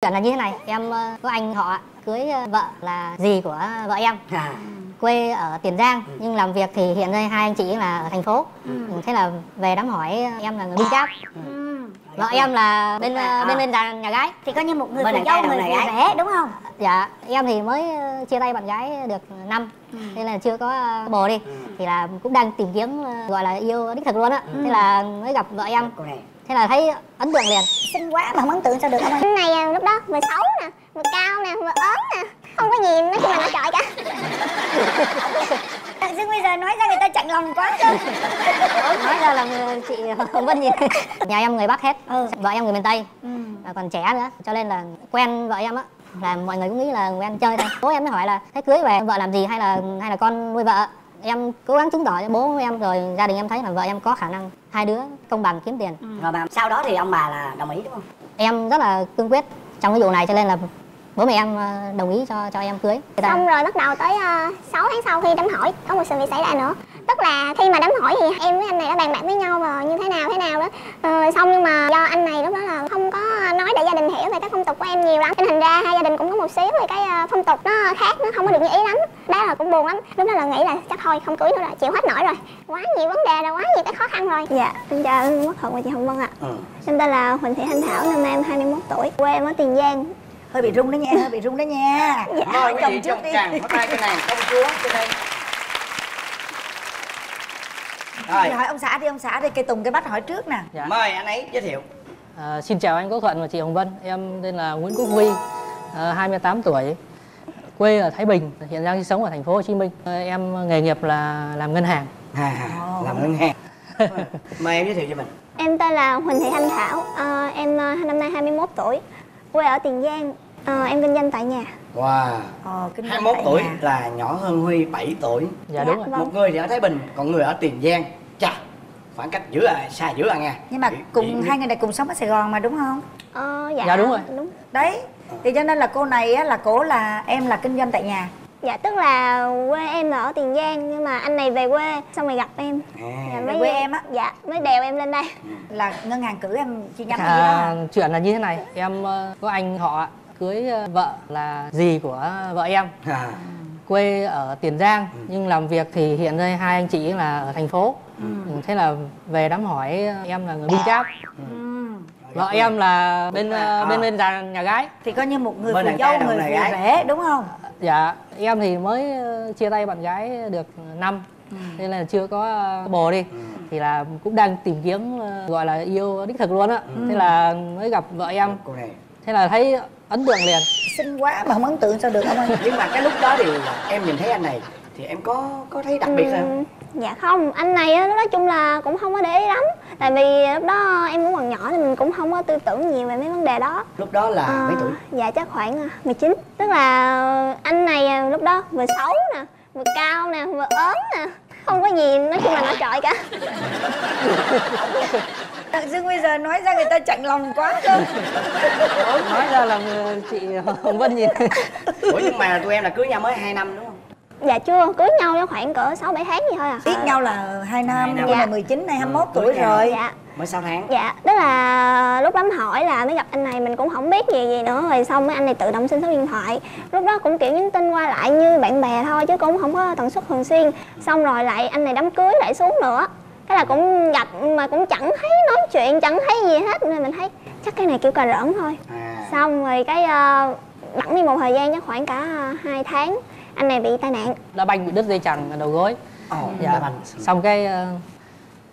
Chuyện là như thế này, em ờ, có anh họ cưới ờ, vợ là dì của vợ em, à. Quê ở Tiền Giang nhưng làm việc thì hiện nay hai anh chị là ở thành phố. Thế là về đám hỏi em là người Binh Giáp, Ừ. vợ em là bên ờ, À. bên bên nhà, nhà gái. thì coi như một người phụ dâu người phụ gái. rể đúng không? Dạ, em thì mới ờ, chia tay bạn gái được năm. Thế là chưa có ờ, bồ đi. Thì là cũng đang tìm kiếm ờ, gọi là yêu đích thực luôn á. Thế là mới gặp vợ em Thế là thấy ấn tượng liền. Xinh quá mà không ấn tượng sao được ông ơi? Này à, lúc đó vừa xấu nè vừa cao nè vừa ốm nè không có gì nói chung là nó chọi cả. Tự dưng bây giờ nói ra người ta chạnh lòng quá cơ Nói ra là người- chị Hồng Vân gì Nhà em người Bắc hết Ừ. Vợ em người miền Tây. Ừ. và còn trẻ nữa cho nên là quen vợ em á. Là mọi người cũng nghĩ là quen chơi thôi. Bố em mới hỏi là thế cưới về vợ làm gì hay là hay là con nuôi vợ em cố gắng chứng tỏ cho bố em rồi gia đình em thấy là vợ em có khả năng hai đứa công bằng kiếm tiền. Rồi mà sau đó thì ông bà là đồng ý đúng không? Em rất là cương quyết trong cái vụ này cho nên là bố mẹ em ờ, đồng ý cho cho em cưới. Xong rồi bắt đầu tới uh, 6 tháng sau khi đám hỏi có một sự việc xảy ra nữa tức là khi mà đám hỏi thì em với anh này đã bàn bạc với nhau rồi như thế nào thế nào đó. Ờ, xong nhưng mà do anh này lúc đó là không có nói để gia đình hiểu về cái phong tục của em nhiều lắm. Nên thành ra hai gia đình cũng có một xíu về cái ờ, phong tục nó khác nó không có được như ý lắm. Đó là cũng buồn lắm. Lúc đó là nghĩ là chắc thôi không cưới nữa rồi chịu hết nổi rồi. Quá nhiều vấn đề rồi quá nhiều cái khó khăn rồi. Dạ em chào quốc thuận và chị hồng vân ạ. Ừ. em tên là huỳnh thị thanh thảo năm nay em 21 tuổi. Quê em ở tiền giang. Hơi bị rung đó nha hơi bị rung đó nha. Mời quý chồng vị trước đi. chàng có tay cái này công chúa trên đây Rồi hỏi ông xã đi ông xã đi cây tùng cây bách hỏi trước nè Dạ. mời anh ấy giới thiệu À, xin chào anh Quốc Thuận và chị Hồng Vân. Em tên là Nguyễn Quốc Huy, à, 28 tuổi, quê ở Thái Bình, hiện đang sinh sống ở thành phố Hồ Chí Minh. À, em nghề nghiệp là làm ngân hàng. à, làm ngân hàng mời em giới thiệu cho mình Em tên là Huỳnh Thị Thanh Thảo, Ờ, em ờ, năm nay 21 tuổi, quê ở Tiền Giang, Ờ, em kinh doanh tại nhà. Wow ờ, doanh 21 tại tuổi nhà. là nhỏ hơn Huy 7 tuổi Dạ đúng rồi. Vâng. một người thì ở Thái Bình còn người ở Tiền Giang chà khoảng cách giữa à, xa giữa à nha nhưng mà cùng hai người này cùng sống ở Sài Gòn mà đúng không Ờ, dạ, Dạ, đúng rồi. Đúng. đấy thì cho nên là cô này á, là cổ là em là kinh doanh tại nhà Dạ tức là quê em là ở Tiền Giang nhưng mà anh này về quê xong rồi gặp em. à, Dạ, về quê em á? Dạ mới đèo em lên đây. là ngân hàng cử em chi nhánh gì đó À, chuyện là như thế này, em ờ, có anh họ cưới ờ, vợ là dì của vợ em, à, quê ở Tiền Giang nhưng làm việc thì hiện nay hai anh chị là ở thành phố. Ừ, Thế là về đám hỏi em là người Binh Giáp, Ừ. vợ em là bên ờ, À. bên bên nhà, nhà gái. thì coi như một người phụ dâu người phụ rể đúng không? Dạ, em thì mới ờ, chia tay bạn gái được năm. Nên là chưa có bồ đi. Thì là cũng đang tìm kiếm gọi là yêu đích thực luôn á. Thế là mới gặp vợ em. Cô này Thế là thấy ấn tượng liền. Xinh quá mà không ấn tượng sao được ông ơi nhưng mà cái lúc đó thì em nhìn thấy anh này thì em có có thấy đặc biệt không Ừ, Dạ không, anh này á, nói chung là cũng không có để ý lắm. Tại vì lúc đó em cũng còn nhỏ thì mình cũng không có tư tưởng nhiều về mấy vấn đề đó. Lúc đó là Ờ, mấy tuổi? Dạ chắc khoảng à, 19 Tức là ờ, anh này à, lúc đó vừa xấu nè, vừa cao nè, vừa ốm nè. Không có gì nói chung là nó trọi cả. Tự dưng bây giờ nói ra người ta chạnh lòng quá cơ ra là ờ, chị Hồng Vân nhìn. Ủa nhưng mà tụi em là cưới nhau mới 2 năm đúng không? Dạ chưa, cưới nhau cho khoảng cỡ 6-7 tháng gì thôi à. Biết nhau là hai năm Hai năm. nhưng mà Dạ. 19 này 21 Ừ, tuổi rồi. Dạ. Mới 6 tháng. Dạ, tức là lúc đám hỏi là mới gặp anh này mình cũng không biết gì gì nữa Rồi xong mấy anh này tự động xin số điện thoại. Lúc đó cũng kiểu nhắn tin qua lại như bạn bè thôi chứ cũng không có tần suất thường xuyên. Xong rồi lại anh này đám cưới lại xuống nữa. Cái là cũng gặp mà cũng chẳng thấy nói chuyện, chẳng thấy gì hết Nên mình thấy chắc cái này kiểu cà rỡn thôi. À Xong rồi cái uh, bẵng đi một thời gian chắc khoảng cả uh, 2 tháng Anh này bị tai nạn. Đã banh bị đứt dây chằng đầu gối. Ồ Dạ, dạ. anh xong cái ờ,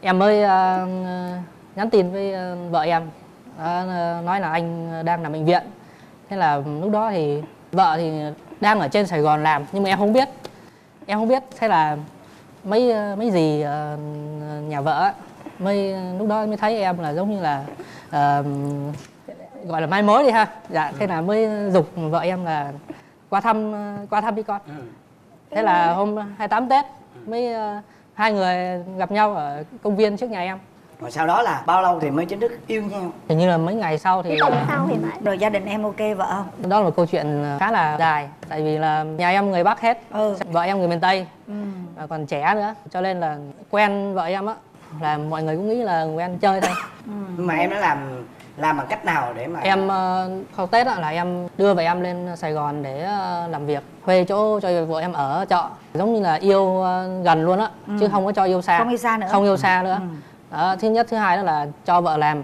em mới ờ, nhắn tin với vợ em. Nói là anh đang nằm bệnh viện. Thế là lúc đó thì vợ thì đang ở trên Sài Gòn làm nhưng mà em không biết. Em không biết thế là mấy mấy gì nhà vợ á, mới lúc đó mới thấy em là giống như là ờ, gọi là mai mối đi ha. Dạ thế là mới dục vợ em là qua thăm ờ, qua thăm đi con. Ừ. thế là hôm 28 Tết mới ờ, hai người gặp nhau ở công viên trước nhà em. Rồi sau đó là bao lâu thì mới chính thức yêu nhau? Hình như là mấy ngày sau thì Tuần sau thì phải rồi gia đình em ok vợ không? Đó là một câu chuyện khá là dài. Tại vì là nhà em người Bắc hết ừ. vợ em người miền Tây. Ừ. Và còn trẻ nữa. Cho nên là quen vợ em á là mọi người cũng nghĩ là quen chơi thôi. Nhưng mà em đã làm làm bằng cách nào để mà em ờ, sau tết á, là em đưa vợ em lên sài gòn để ờ, làm việc thuê chỗ cho vợ em ở trọ giống như là yêu ờ, gần luôn á chứ không có cho yêu xa Không yêu xa nữa. không yêu xa nữa Ừ. đó thứ nhất thứ hai đó là cho vợ làm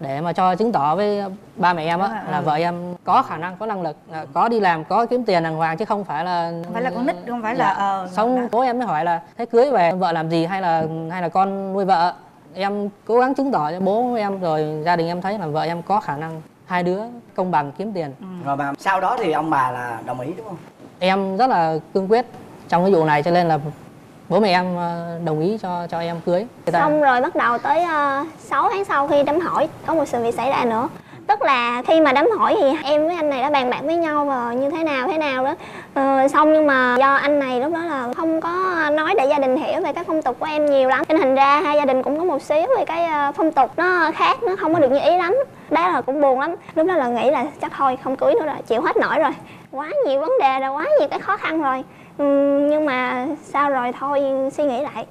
để mà cho chứng tỏ với ba mẹ em á là ừ. vợ em có khả năng có năng lực là có đi làm có kiếm tiền đàng hoàng chứ không phải là Không phải là con nít, không phải Dạ. là, ờ, xong đó. bố em mới hỏi là thế cưới về vợ làm gì hay là hay là con nuôi vợ em cố gắng chứng tỏ cho bố em rồi gia đình em thấy là vợ em có khả năng hai đứa công bằng kiếm tiền. Rồi mà sau đó thì ông bà là đồng ý đúng không? Em rất là cương quyết trong cái vụ này cho nên là bố mẹ em ờ, đồng ý cho cho em cưới. Ta- xong rồi bắt đầu tới uh, 6 tháng sau khi đám hỏi có một sự việc xảy ra nữa tức là khi mà đám hỏi thì em với anh này đã bàn bạc với nhau và như thế nào thế nào đó. Ừ, xong nhưng mà do anh này lúc đó là không có nói để gia đình hiểu về cái phong tục của em nhiều lắm. Nên hình ra hai gia đình cũng có một xíu về cái ờ, phong tục nó khác nó không có được như ý lắm. Đó là cũng buồn lắm. Lúc đó là nghĩ là chắc thôi không cưới nữa rồi chịu hết nổi rồi. Quá nhiều vấn đề rồi quá nhiều cái khó khăn rồi. Ừ, nhưng mà sao rồi thôi suy nghĩ lại.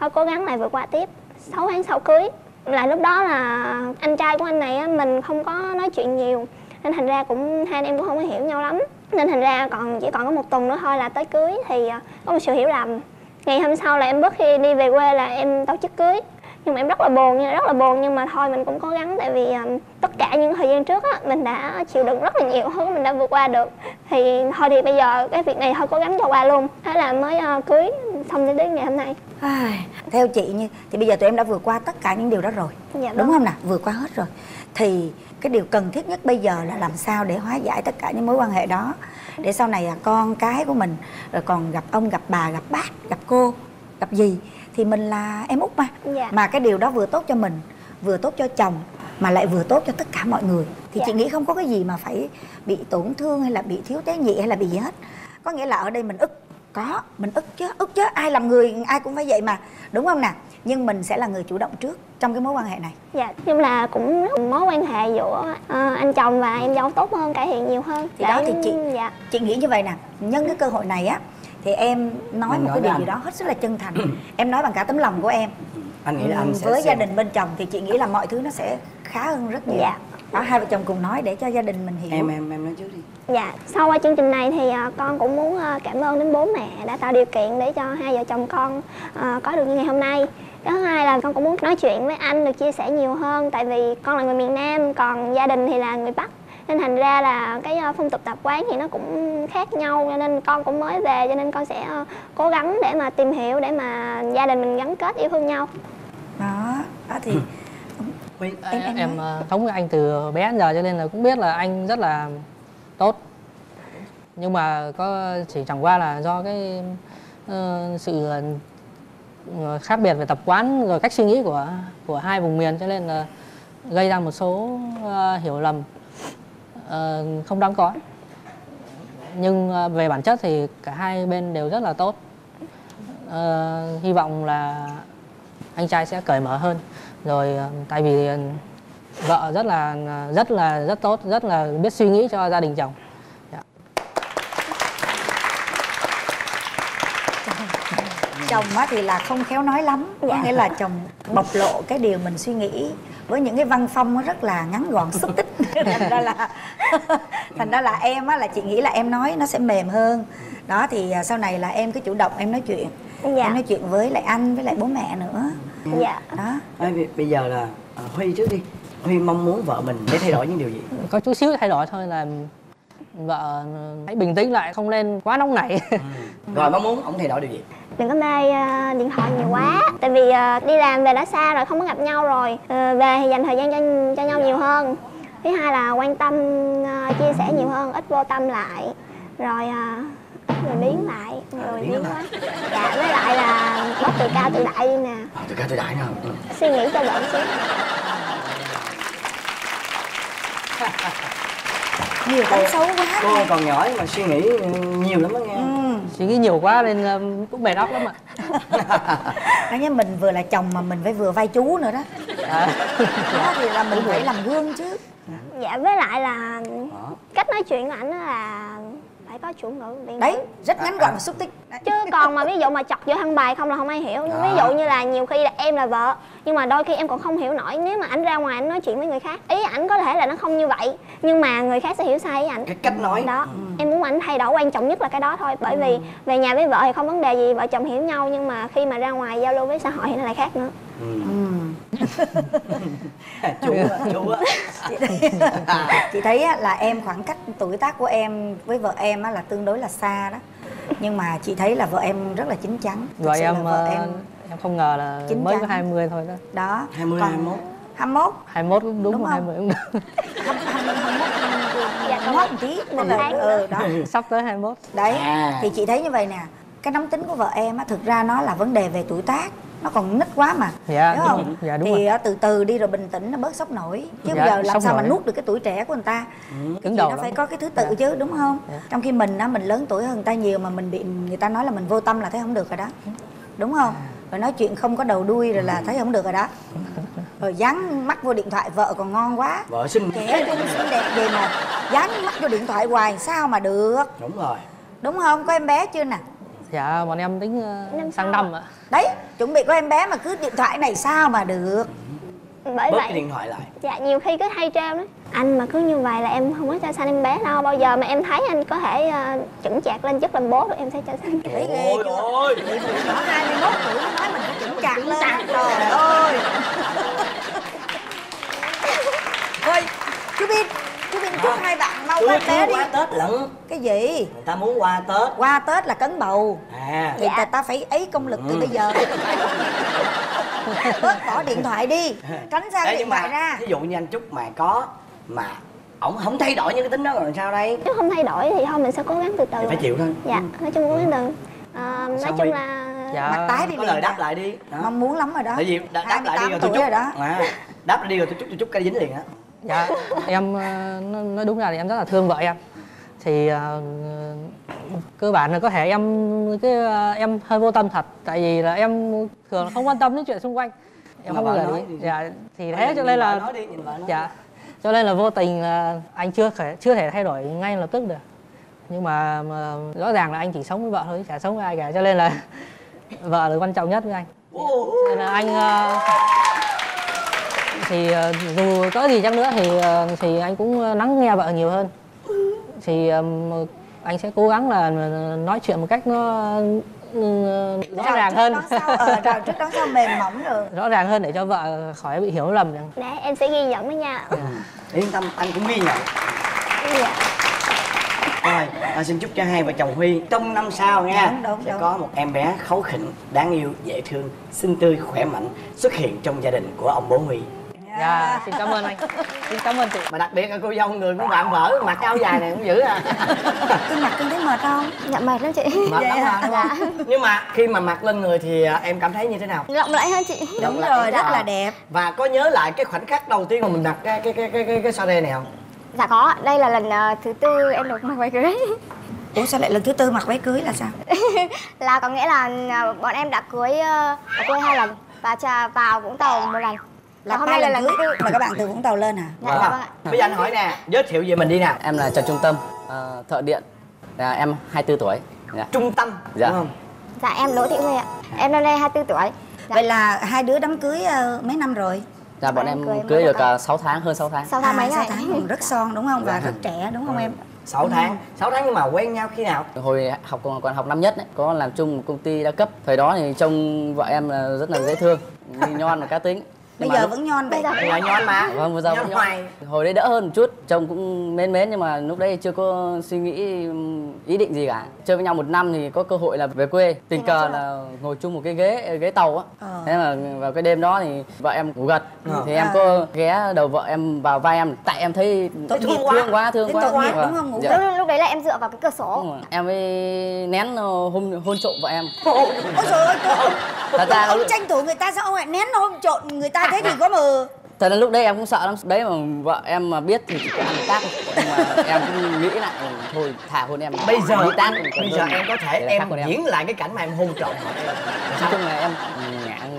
Thôi cố gắng lại vượt qua tiếp. 6 tháng sau cưới là lúc đó là anh trai của anh này á, mình không có nói chuyện nhiều. Nên thành ra cũng hai anh em cũng không có hiểu nhau lắm. Nên thành ra còn chỉ còn có một tuần nữa thôi là tới cưới. Thì ờ, có một sự hiểu lầm. Ngày hôm sau là em bước khi đi về quê là em tổ chức cưới. Nhưng mà em rất là buồn nha rất là buồn. Nhưng mà thôi mình cũng cố gắng tại vì um, tất cả những thời gian trước á mình đã chịu đựng rất là nhiều thứ mình đã vượt qua được. Thì thôi thì bây giờ cái việc này thôi cố gắng cho qua luôn. Thế là mới uh, cưới xong đến đến ngày hôm nay. Ai, theo chị như thì bây giờ tụi em đã vượt qua tất cả những điều đó rồi. Dạ đúng vâng. không nào? Vượt qua hết rồi. Thì cái điều cần thiết nhất bây giờ là làm sao để hóa giải tất cả những mối quan hệ đó. Để sau này à, con cái của mình rồi còn gặp ông gặp bà gặp bác gặp cô gặp gì thì mình là em út mà. Dạ. mà cái điều đó vừa tốt cho mình vừa tốt cho chồng mà lại vừa tốt cho tất cả mọi người. Thì Dạ. chị nghĩ không có cái gì mà phải bị tổn thương hay là bị thiếu tế nhị hay là bị gì hết. Có nghĩa là ở đây mình ức có mình ức chứ ức chứ. Ai làm người ai cũng phải vậy mà. Đúng không nào nhưng mình sẽ là người chủ động trước trong cái mối quan hệ này. Dạ, nhưng là cũng mối quan hệ giữa ờ, anh chồng và em dâu tốt hơn, cải thiện nhiều hơn. Thì đó thì chị- dạ, chị nghĩ như vậy nè. Nhân cái cơ hội này á thì em nói Mình một nói cái điều gì đó hết sức là chân thành. Em nói bằng cả tấm lòng của em. Anh nghĩ là anh Ừ, sẽ với xem. gia đình bên chồng thì chị nghĩ là mọi thứ nó sẽ khá hơn rất nhiều. Dạ. đó hai vợ chồng cùng nói để cho gia đình mình hiểu. Em em em nói trước đi dạ. Sau qua chương trình này thì ờ, con cũng muốn ờ, cảm ơn đến bố mẹ đã tạo điều kiện để cho hai vợ chồng con ờ, có được như ngày hôm nay. Cái thứ hai là con cũng muốn nói chuyện với anh được chia sẻ nhiều hơn tại vì con là người miền Nam còn gia đình thì là người Bắc nên thành ra là cái phong tục tập quán thì nó cũng khác nhau cho nên con cũng mới về cho nên con sẽ cố gắng để mà tìm hiểu để mà gia đình mình gắn kết yêu thương nhau đó đó thì Em- em em ờ, sống với anh từ bé đến giờ cho nên là cũng biết là anh rất là tốt. Nhưng mà có chỉ chẳng qua là do cái uh, sự ờ, khác biệt về tập quán rồi cách suy nghĩ của của hai vùng miền cho nên là gây ra một số uh, hiểu lầm uh, không đáng có. Nhưng uh, về bản chất thì cả hai bên đều rất là tốt. Uh, hy vọng là anh trai sẽ cởi mở hơn. Rồi uh, tại vì vợ rất là rất là rất tốt rất là biết suy nghĩ cho gia đình chồng. Dạ. chồng á thì là không khéo nói lắm có Dạ. nghĩa là chồng bộc lộ cái điều mình suy nghĩ với những cái văn phong nó rất là ngắn gọn xúc tích. Thành ra là thành ra là em á là chị nghĩ là em nói nó sẽ mềm hơn. Đó thì à, sau này là em cứ chủ động em nói chuyện. Dạ. em nói chuyện với lại anh với lại bố mẹ nữa. Dạ. Đó. Bây- giờ là ờ, Huy trước đi Huy mong muốn vợ mình để thay đổi những điều gì? Có chút xíu thay đổi thôi là vợ hãy bình tĩnh lại không nên quá nóng nảy. Rồi mong muốn ông thay đổi điều gì? Đừng có mê ờ, điện thoại nhiều quá. Tại vì ờ, đi làm về đã xa rồi không có gặp nhau rồi. Ờ, về thì dành thời gian cho cho nhau nhiều hơn. Thứ hai là quan tâm ờ, chia sẻ nhiều hơn ít vô tâm lại. Rồi ít lười biếng lại. Lười biếng biếng lại. quá. Dạ với lại là bớt tự cao tự đại đi nè. Ờ, từ ca từ đại nào ừ. suy nghĩ cho đỡ xíu nhiều cái xấu quá cô còn nhỏ mà suy nghĩ nhiều lắm đó nghe. Ừ. suy nghĩ nhiều quá nên ờ, cũng mệt óc lắm ạ. Đó nhớ mình vừa là chồng mà mình phải vừa vai chú nữa đó. À, đó thì là mình phải làm gương chứ. Dạ. Với lại là cách nói chuyện của ảnh á là phải có chủ ngữ biên đấy ngữ. rất ngắn gọn và xúc tích. Đấy. chứ còn mà ví dụ mà chọc giữa thăng bài không là không ai hiểu Đó. ví dụ như là nhiều khi là em là vợ nhưng mà đôi khi em còn không hiểu nổi. Nếu mà ảnh ra ngoài ảnh nói chuyện với người khác ý ảnh có thể là nó không như vậy nhưng mà người khác sẽ hiểu sai ý ảnh. Cái cách nói. Đó. Em muốn ảnh thay đổi quan trọng nhất là cái đó thôi. Bởi vì về nhà với vợ thì không vấn đề gì vợ chồng hiểu nhau nhưng mà khi mà ra ngoài giao lưu với xã hội thì nó lại khác nữa. Ừ. Ừ. chú chú á chị thấy, chị thấy á, là em khoảng cách tuổi tác của em với vợ em á, là tương đối là xa đó. Nhưng mà chị thấy là vợ em rất là chín chắn. Vợ em vợ ờ, em em không ngờ là chín mới chắn. có 20 thôi đó. Đó. 20, còn 21. 21 21 cũng đúng, Đúng không? 20 cũng đúng. Không không không Dạ, một tí một tức là- tháng ừ, đó. Sắp tới 21 đấy À. thì chị thấy như vậy nè. Cái nóng tính của vợ em á thực ra nó là vấn đề về tuổi tác nó còn nít quá mà. Dạ, đúng không. Dạ, đúng thì rồi. á, từ từ đi rồi bình tĩnh nó bớt sốc nổi. Chứ Dạ, bây giờ làm sao mà nổi. nuốt được cái tuổi trẻ của người ta? Cứng thì đầu nó phải lắm. có cái thứ tự Dạ. chứ đúng không? Dạ. trong khi mình á mình lớn tuổi hơn người ta nhiều mà mình bị người ta nói là mình vô tâm là thấy không được rồi đó. Đúng không? Rồi nói chuyện không có đầu đuôi rồi là thấy không được rồi đó. Rồi dán mắt vô điện thoại vợ còn ngon quá. Vợ xinh. Trẻ trung xinh đẹp gì mà dán mắt vô điện thoại hoài sao mà được? Đúng rồi. Đúng không? Có em bé chưa nè dạ bọn em tính ờ, Năm sang sau năm ạ. Đấy chuẩn bị có em bé mà cứ điện thoại này sao mà được? Bởi bớt cái vậy điện thoại lại. Dạ nhiều khi cứ hay trêu đó anh mà cứ như vậy là em không có cho sanh em bé đâu. Bao giờ mà em thấy anh có thể uh, chững chạc lên chức làm bố rồi em sẽ cho sanh. Thấy ghê ôi chưa ôi nó 21 tuổi nó nói mình phải chững chạc lên. trời ơi. Thôi chú Bin chúc hai bạn mau bé chưa đi. qua tết lận? Cái gì? Người ta muốn qua tết. Qua tết là cấn bầu. À. Thì ta, ta phải ấy công lực từ bây giờ. Bớt bỏ điện thoại đi. Tránh cái Đấy, điện thoại ra. ví dụ như anh Trúc mà có mà ổng không thay đổi những cái tính đó rồi sao đây? Nếu không thay đổi thì thôi mình sẽ cố gắng từ từ. Thì phải chịu thôi. Dạ nói chung cố gắng từ Ờ, nói chung là Dạ. mặt tái đi có lời đáp lại đi. Đó. mong muốn lắm rồi đó. Tại vì đá- đáp lại đi 28 rồi tôi chúc. rồi đó. À, đáp lại đi rồi tôi chúc tôi chúc cái dính liền á dạ em ờ, nó- nói đúng ra thì em rất là thương vợ em. Thì ờ, cơ bản là có thể em cái ờ, em hơi vô tâm thật tại vì là em thường là không quan tâm đến chuyện xung quanh. Em không nói ý. thì- dạ thì thế cho nên là nói đi dạ cho nên là vô tình là anh chưa thể chưa thể thay đổi ngay lập tức được. Nhưng mà, mà rõ ràng là anh chỉ sống với vợ thôi chả sống với ai cả cho nên là vợ là quan trọng nhất với anh. Cho nên là anh ờ, thì ờ, dù có gì chăng nữa thì ờ, thì anh cũng lắng nghe vợ nhiều hơn. Thì anh sẽ cố gắng là nói chuyện một cách nó ừ, rõ ràng hơn. ờ, rào trước đón sau mềm mỏng rồi rõ ràng hơn để cho vợ khỏi bị hiểu lầm để em sẽ ghi nhận đó nha. Yên tâm anh cũng ghi nhận. Dạ. rồi à, xin chúc cho hai vợ chồng Huy trong năm sau nha. Đúng, đúng, sẽ đúng. có một em bé kháu khỉnh đáng yêu dễ thương xinh tươi khỏe mạnh xuất hiện trong gia đình của ông bố Huy dạ xin cảm ơn anh. Xin cảm ơn chị. Mà đặc biệt là cô dâu người của bạn vợ mặc áo dài này cũng dữ à. Cưng mặt cưng thấy mệt không? Dạ mệt lắm chị. Mệt lắm hả? mà đúng không nhưng mà khi mà mặc lên người thì à, em cảm thấy như thế nào? Rộng rãi hơn chị? Đúng là- rồi rất à. là đẹp. Và có nhớ lại cái khoảnh khắc đầu tiên mà mình đặt cái cái cái cái cái, cái sao này không? Dạ có. Đây là lần ờ, thứ tư em được mặc váy cưới. Ủa sao lại lần thứ tư mặc váy cưới là sao? Là có nghĩa là ờ, bọn em đã cưới ờ, đã cưới hai lần. Và trà vào vũng tàu một lần là hôm nay là lần cưới mà các bạn từ vũng tàu lên hả dạ, dạ vâng ạ bây giờ anh hỏi nè giới thiệu về mình đi nè Em là Trần Trung Tâm, ờ, thợ điện. Dạ, em 24 tuổi. Dạ. trung tâm Dạ. đúng không dạ em đỗ thị huệ ạ em năm nay 24 tuổi Dạ. vậy là hai đứa đám cưới ờ, mấy năm rồi Dạ, bọn Em em cưới cưới được được có- uh, 6 tháng, hơn 6 tháng. sau tháng mấy sáu ngày tháng còn rất son đúng không và Dạ. rất trẻ đúng không em 6 tháng 6 tháng nhưng mà quen nhau khi nào Hồi học còn, còn học năm nhất ấy, có làm chung một công ty đa cấp. Thời đó thì trông vợ em là rất là dễ thương, nhon và cá tính. Bây giờ lúc- vẫn nhon vậy Bây giờ- ngoài nhon mà Vâng, bây giờ vẫn nhon. hoài Hồi đấy đỡ hơn một chút, chồng cũng mến mến nhưng mà lúc đấy chưa có suy nghĩ ý định gì cả. Chơi với nhau một năm thì có cơ hội là về quê, tình cờ là ngồi chung một cái ghế ghế tàu á. Ờ. Thế mà vào cái đêm đó thì vợ em ngủ gật Ờ. thì em À. có ghé đầu vợ em vào vai em tại em thấy nghiệp thương quá. quá, thương quá. tội nghiệp Vâng. đúng không? Ngủ Dạ. lúc, lúc đấy là em dựa vào cái cửa sổ. Em mới nén ờ, hôn hôn trộm vợ em. ôi trời ơi Thật ra là ông tranh thủ người ta sao ông lại nén hôn trộn người ta thế thì có mờ Thật ra lúc đấy em cũng sợ lắm. Đấy mà vợ em mà biết thì chỉ có ăn tác. Nhưng mà em cũng nghĩ lại thôi thả hôn em. bây giờ còn bây giờ em có thể em em. diễn lại cái cảnh mà em hôn trộm nói chung là em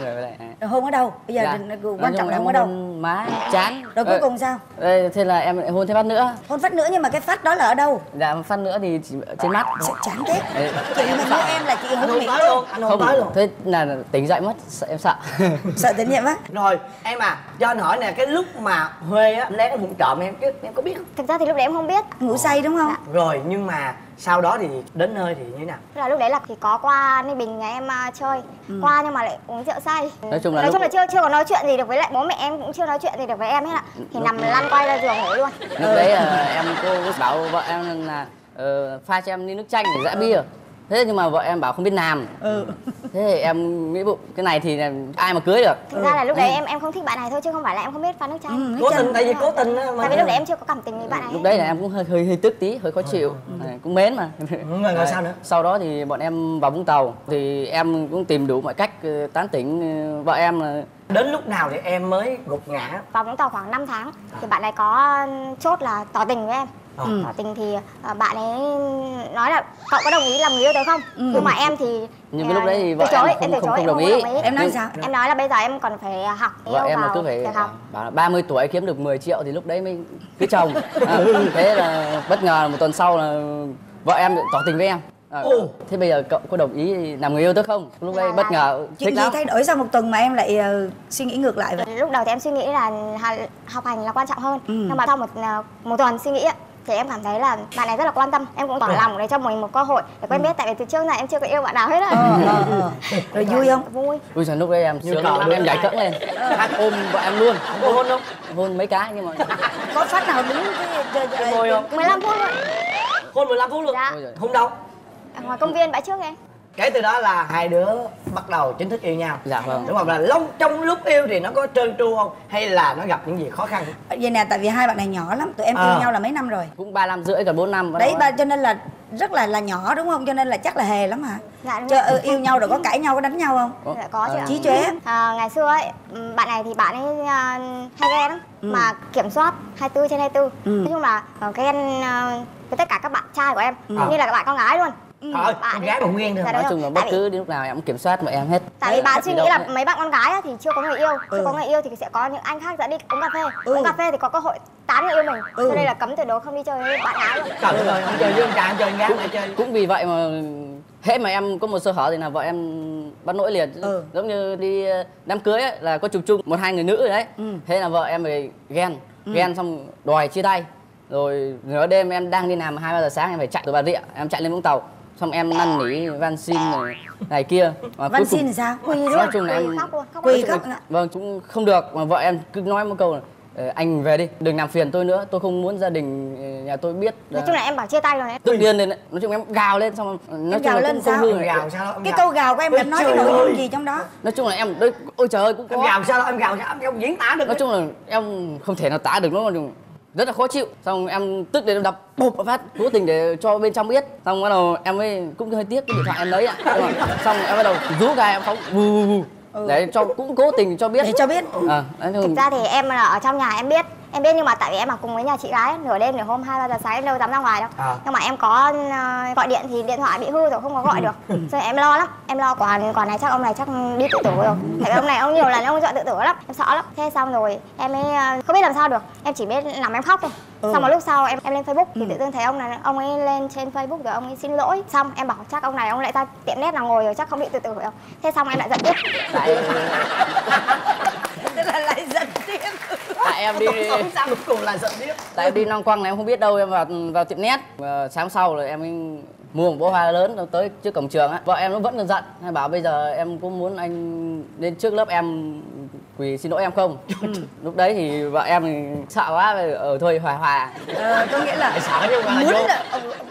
với lại rồi hôn ở đâu? Bây giờ Dạ. quan trọng là hôn ở đâu? má chán. Rồi cuối Ờ, cùng sao? ờ, thế là em lại hôn thêm phát nữa. Hôn phát nữa nhưng mà cái phát đó là ở đâu? Dạ phát nữa thì chỉ trên mắt. Sao chán thế? Đấy. chị mà như em là chị hôn miệng luôn hôn tới luôn. thế là tỉnh dậy mất sợ, em sợ. Sợ tín nhiệm á. Rồi em à cho anh hỏi nè cái lúc mà huê á lén hụn trộm em chứ em có biết không? Thực ra thì lúc đấy em không biết. Ngủ say đúng không? Rồi nhưng mà sau đó thì đến nơi thì như thế nào? Là lúc đấy là thì có qua Ninh Bình nhà em à, chơi. Qua nhưng mà lại uống rượu say. Nói chung là nói lúc- chung là chưa chưa có nói chuyện gì được với lại bố mẹ em cũng chưa nói chuyện gì được với em hết ạ. Thì nằm lăn quay ra giường ngủ luôn. lúc đấy là em cô bảo vợ em là ờ, pha cho em ly nước chanh để dã bia thế nhưng mà vợ em bảo không biết làm. Ừ. Thế thì em nghĩ bụng cái này thì ai mà cưới được? Thực ra là lúc đấy em em không thích bạn này thôi chứ không phải là em không biết pha nước chanh cố tình tại vì cố tình á mà tại vì lúc đấy em chưa có cảm tình với bạn này lúc đấy là em cũng hơi hơi, hơi tức tí hơi khó chịu. À, cũng mến mà. Rồi, rồi sao nữa? sau đó thì bọn em vào vũng tàu. Thì em cũng tìm đủ mọi cách tán tỉnh vợ em là đến lúc nào thì em mới gục ngã? Vào Vũng Tàu khoảng 5 tháng thì bạn này có chốt là tỏ tình với em Ờ. tỏ tình thì à, bạn ấy nói là cậu có đồng ý làm người yêu tớ không? Nhưng mà em thì Nhưng cái lúc đấy thì à, vợ từ chối, em không- từ không- chối, không đồng có ý. Em nói Nhưng- sao? em nói là bây giờ em còn phải học vợ yêu em là cứ phải học. bảo là 30 tuổi kiếm được 10 triệu thì lúc đấy mới cưới chồng. À, thế là bất ngờ một tuần sau là vợ em tỏ tình với em. À, Ồ. thế bây giờ cậu có đồng ý làm người yêu tớ không? Lúc đấy Là- bất ngờ chuyện thích gì lắm. thay đổi sau một tuần mà em lại ờ, suy nghĩ ngược lại vậy? Lúc đầu thì em suy nghĩ là học hành là quan trọng hơn. Ừ. nhưng mà sau một à, một tuần suy nghĩ thì em cảm thấy là bạn này rất là quan tâm em cũng tỏ Ừ. lòng để cho mình một cơ hội để quen biết. Tại vì từ trước này em chưa có yêu bạn nào hết á. Ờ ờ ờ. Rồi vui không? vui. Ui giời lúc đấy em Như sướng lắm em lại. cẫng lên. Hát ôm vợ em luôn. Có hôn không? Hôn mấy cái nhưng mà có phát nào đúng cái, không? 15 phút thôi hôn 15 phút luôn? Dạ. Đâu ở ngoài công viên bãi trước em kể từ đó là hai đứa bắt đầu chính thức yêu nhau. Dạ vâng. Đúng không? Là long trong lúc yêu thì nó có trơn tru không? Hay là nó gặp những gì khó khăn? Vậy nè tại vì hai bạn này nhỏ lắm tụi em Ờ. yêu nhau là mấy năm rồi? Cũng ba năm rưỡi gần bốn năm đấy ba cho nên là rất là là nhỏ đúng không? Cho nên là chắc là hề lắm hả? Dạ đúng cho rồi. ờ, yêu nhau rồi có cãi nhau có đánh nhau không? Có. Dạ, có chứ ạ. Chí chóe. À, ngày xưa ấy, ừm, bạn này thì bạn ấy à, hay ghen lắm. Mà kiểm soát 24 trên 24 Ừ. nói chung là ờ, ghen à, với tất cả các bạn trai của em Ừ. như là các bạn con gái luôn Trời ơi, con gái mà cũng ghen được Dạ, nói chung là bất vì- cứ đến lúc nào em cũng kiểm soát vợ em hết. Tại vì Bất suy nghĩ là hết. mấy bạn con gái á thì chưa có người yêu. Chưa Ừ. có người yêu thì sẽ có những anh khác dẫn đi uống cà phê. Ừ. Uống cà phê thì có cơ hội tán người yêu mình. Ừ. Cho nên là cấm tuyệt đối không đi chơi với bạn gái luôn. Trời ơi ông chơi trai ông chơi gái mà chơi. cũng vì vậy mà hễ mà em có một sơ hở thì là vợ em bắt nỗi liền. Ừ. giống như đi ờ, đám cưới ấy, là có chụp chung một hai người nữ rồi đấy. Ừ. thế là vợ em phải ghen. Ghen xong đòi chia tay. Rồi nửa đêm em đang đi làm hai ba giờ sáng em phải chạy từ bà rịa. Em chạy lên vũng tàu xong em năn nỉ van xin này, này kia. Mà cùng- xin thì sao? Quỳ nói chung là em Quỳ khóc. vâng cũng không được. Mà vợ em cứ nói một câu là "Ờ, anh về đi đừng làm phiền tôi nữa. Tôi không muốn gia đình ờ, nhà tôi biết Nói chung là em bảo chia tay rồi đấy. Tức điên lên nói chung em gào lên xong nói chung gào là lên cũng sao? hư em gào sao đó em cái gào. câu gào của em em nói cái nội dung gì trong đó? Nói chung là em đấy ôi trời ơi cũng em có gào sao đó em gào sao em không diễn tả được nói chung là em không thể nào tả được nó mà rất là khó chịu. Xong em tức đến đập bụp phát cố tình để cho bên trong biết. Xong bắt đầu em mới, cũng hơi tiếc cái điện thoại em lấy ạ. Xong em bắt đầu rú gai em phóng vù vù vù để cho cũng cố tình cho biết. Để cho biết. À, nói chung Thực ra thì em là ở trong nhà em biết Em biết nhưng mà tại vì em ở cùng với nhà chị gái Nửa đêm nửa hôm 2 3 giờ sáng em đâu dám ra ngoài đâu. À. Nhưng mà em có ờ, gọi điện thì điện thoại bị hư rồi không có gọi được. Cho nên em lo lắm Em lo quả quả này chắc ông này chắc đi tự tử rồi. Tại vì ông này ông nhiều lần ông dọa tự tử lắm Em sợ lắm. Thế xong rồi em ấy ờ, không biết làm sao được. Em chỉ biết nằm em khóc thôi Xong một lúc sau em em lên Facebook thì tự dưng thấy ông này ông ấy lên trên Facebook rồi ông ấy xin lỗi. Xong em bảo chắc ông này ông lại ra tiệm nét nào ngồi rồi chắc không bị tự tử rồi thế xong em lại giận tiếp. Tại tức là lại giận tiếp. Tại em đi cuối cùng là giận tiếp. Tại em đi non quăng này em không biết đâu em vào vào tiệm nét. Và sáng sau rồi em mua một bó hoa lớn rồi tới trước cổng trường á. Vợ em nó vẫn còn giận hay bảo bây giờ em có muốn anh lên trước lớp em quỳ xin lỗi em không? Lúc đấy thì vợ em thì sợ quá ở thôi hòa hòa. Ờ, có nghĩa là sợ chứ là muốn là,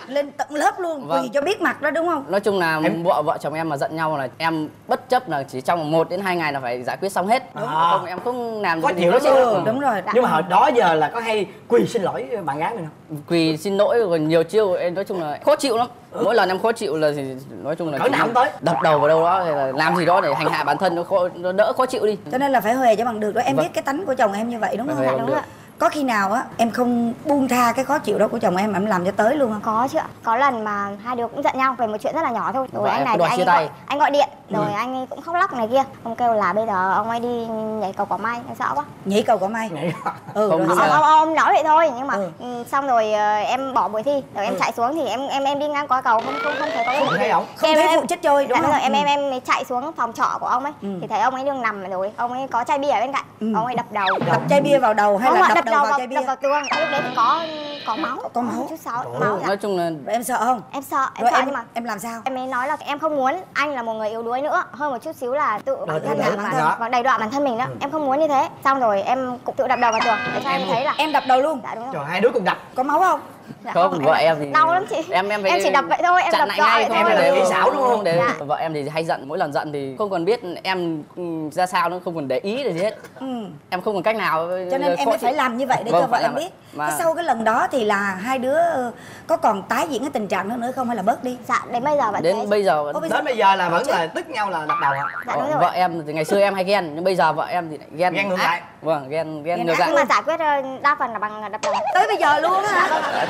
lên tận lớp luôn Vâng. quỳ cho biết mặt đó đúng không? Nói chung là Em- vợ vợ chồng em mà giận nhau là em bất chấp là chỉ trong một đến hai ngày là phải giải quyết xong hết. Đúng. không em không làm Có gì chịu lắm chứ. ừ, đúng rồi nhưng mà hồi đó giờ là có hay quỳ xin lỗi bạn gái mình không quỳ xin lỗi rồi nhiều chiêu em nói chung là khó chịu lắm. Mỗi lần em khó chịu là thì nói chung là Cỡ nào cũng tới. đập đầu vào đâu đó hay là làm gì đó để hành hạ bản thân nó, khó, nó đỡ khó chịu đi. Cho nên là phải huề cho bằng được đó. Em Vâng. biết cái tánh của chồng em như vậy đúng không? huề đúng rồi có khi nào á em không buông tha cái khó chịu đó của chồng em mà em làm cho tới luôn không có chứ ạ có lần mà hai đứa cũng giận nhau về một chuyện rất là nhỏ thôi rồi Vậy anh em này thì anh chia ấy tay? gọi, anh gọi điện rồi anh ấy cũng khóc lóc này kia ông kêu là bây giờ ông ấy đi nhảy cầu cỏ may em sợ quá nhảy cầu cỏ may vào. ừ Không, rồi ông, sao ông, ông nói vậy thôi nhưng mà Ừ. ừ, xong rồi ờ, em bỏ buổi thi rồi em Ừ. chạy xuống thì em em em đi ngang qua cầu không không không thấy có Không thấy ổng. không Em- thấy em- phụ chết trôi đúng Dạ, không em Ừ. em em mới chạy xuống phòng trọ của ông ấy Ừ. thì thấy ông ấy đang nằm rồi ông ấy có chai bia ở bên cạnh Ừ. ông ấy đập đầu đập chai bia vào đầu hay Không là đập, đầu vào chai bia. đập vào tường lúc đấy thì có có máu. Có máu. chút sáu Trời máu nói chung là rồi em sợ không? Em sợ em rồi sợ em nhưng mà em làm sao? em mới nói là em không muốn anh là một người yếu đuối nữa hơn một chút xíu là tự bản thân mình và đầy đọa bản thân mình đó. Em không muốn như thế. Xong rồi em cũng tự đập đầu vào tường để cho Em thấy là em đập đầu luôn. Dạ đúng rồi. Trời hai đứa cùng đập. có máu không dạ, không vợ em thì đau lắm chị. em em em chỉ đập vậy thôi em chặn đập lại ngay không là để xảo đúng không? để Dạ. vợ em thì hay giận mỗi lần giận thì không còn biết em ừ, ra sao nữa không còn để ý được gì hết. Ừ. em không còn cách nào cho nên em mới phải làm như vậy để Vâng, cho vợ em biết. Mà- Thế sau cái lần đó thì là hai đứa có còn tái diễn cái tình trạng đó nữa không hay là bớt đi? Dạ đến bây giờ vẫn đến thế. bây giờ Ô, bây giờ- Đến bây giờ là vẫn là tức nhau là đập đầu dạ vợ em thì ngày xưa em hay ghen nhưng bây giờ vợ em thì lại ghen. Ghen ngược lại. Vâng ghen ghen Ghen ngược lại nhưng mà giải quyết ờ, đa phần là bằng đập đầu tới bây giờ luôn á hả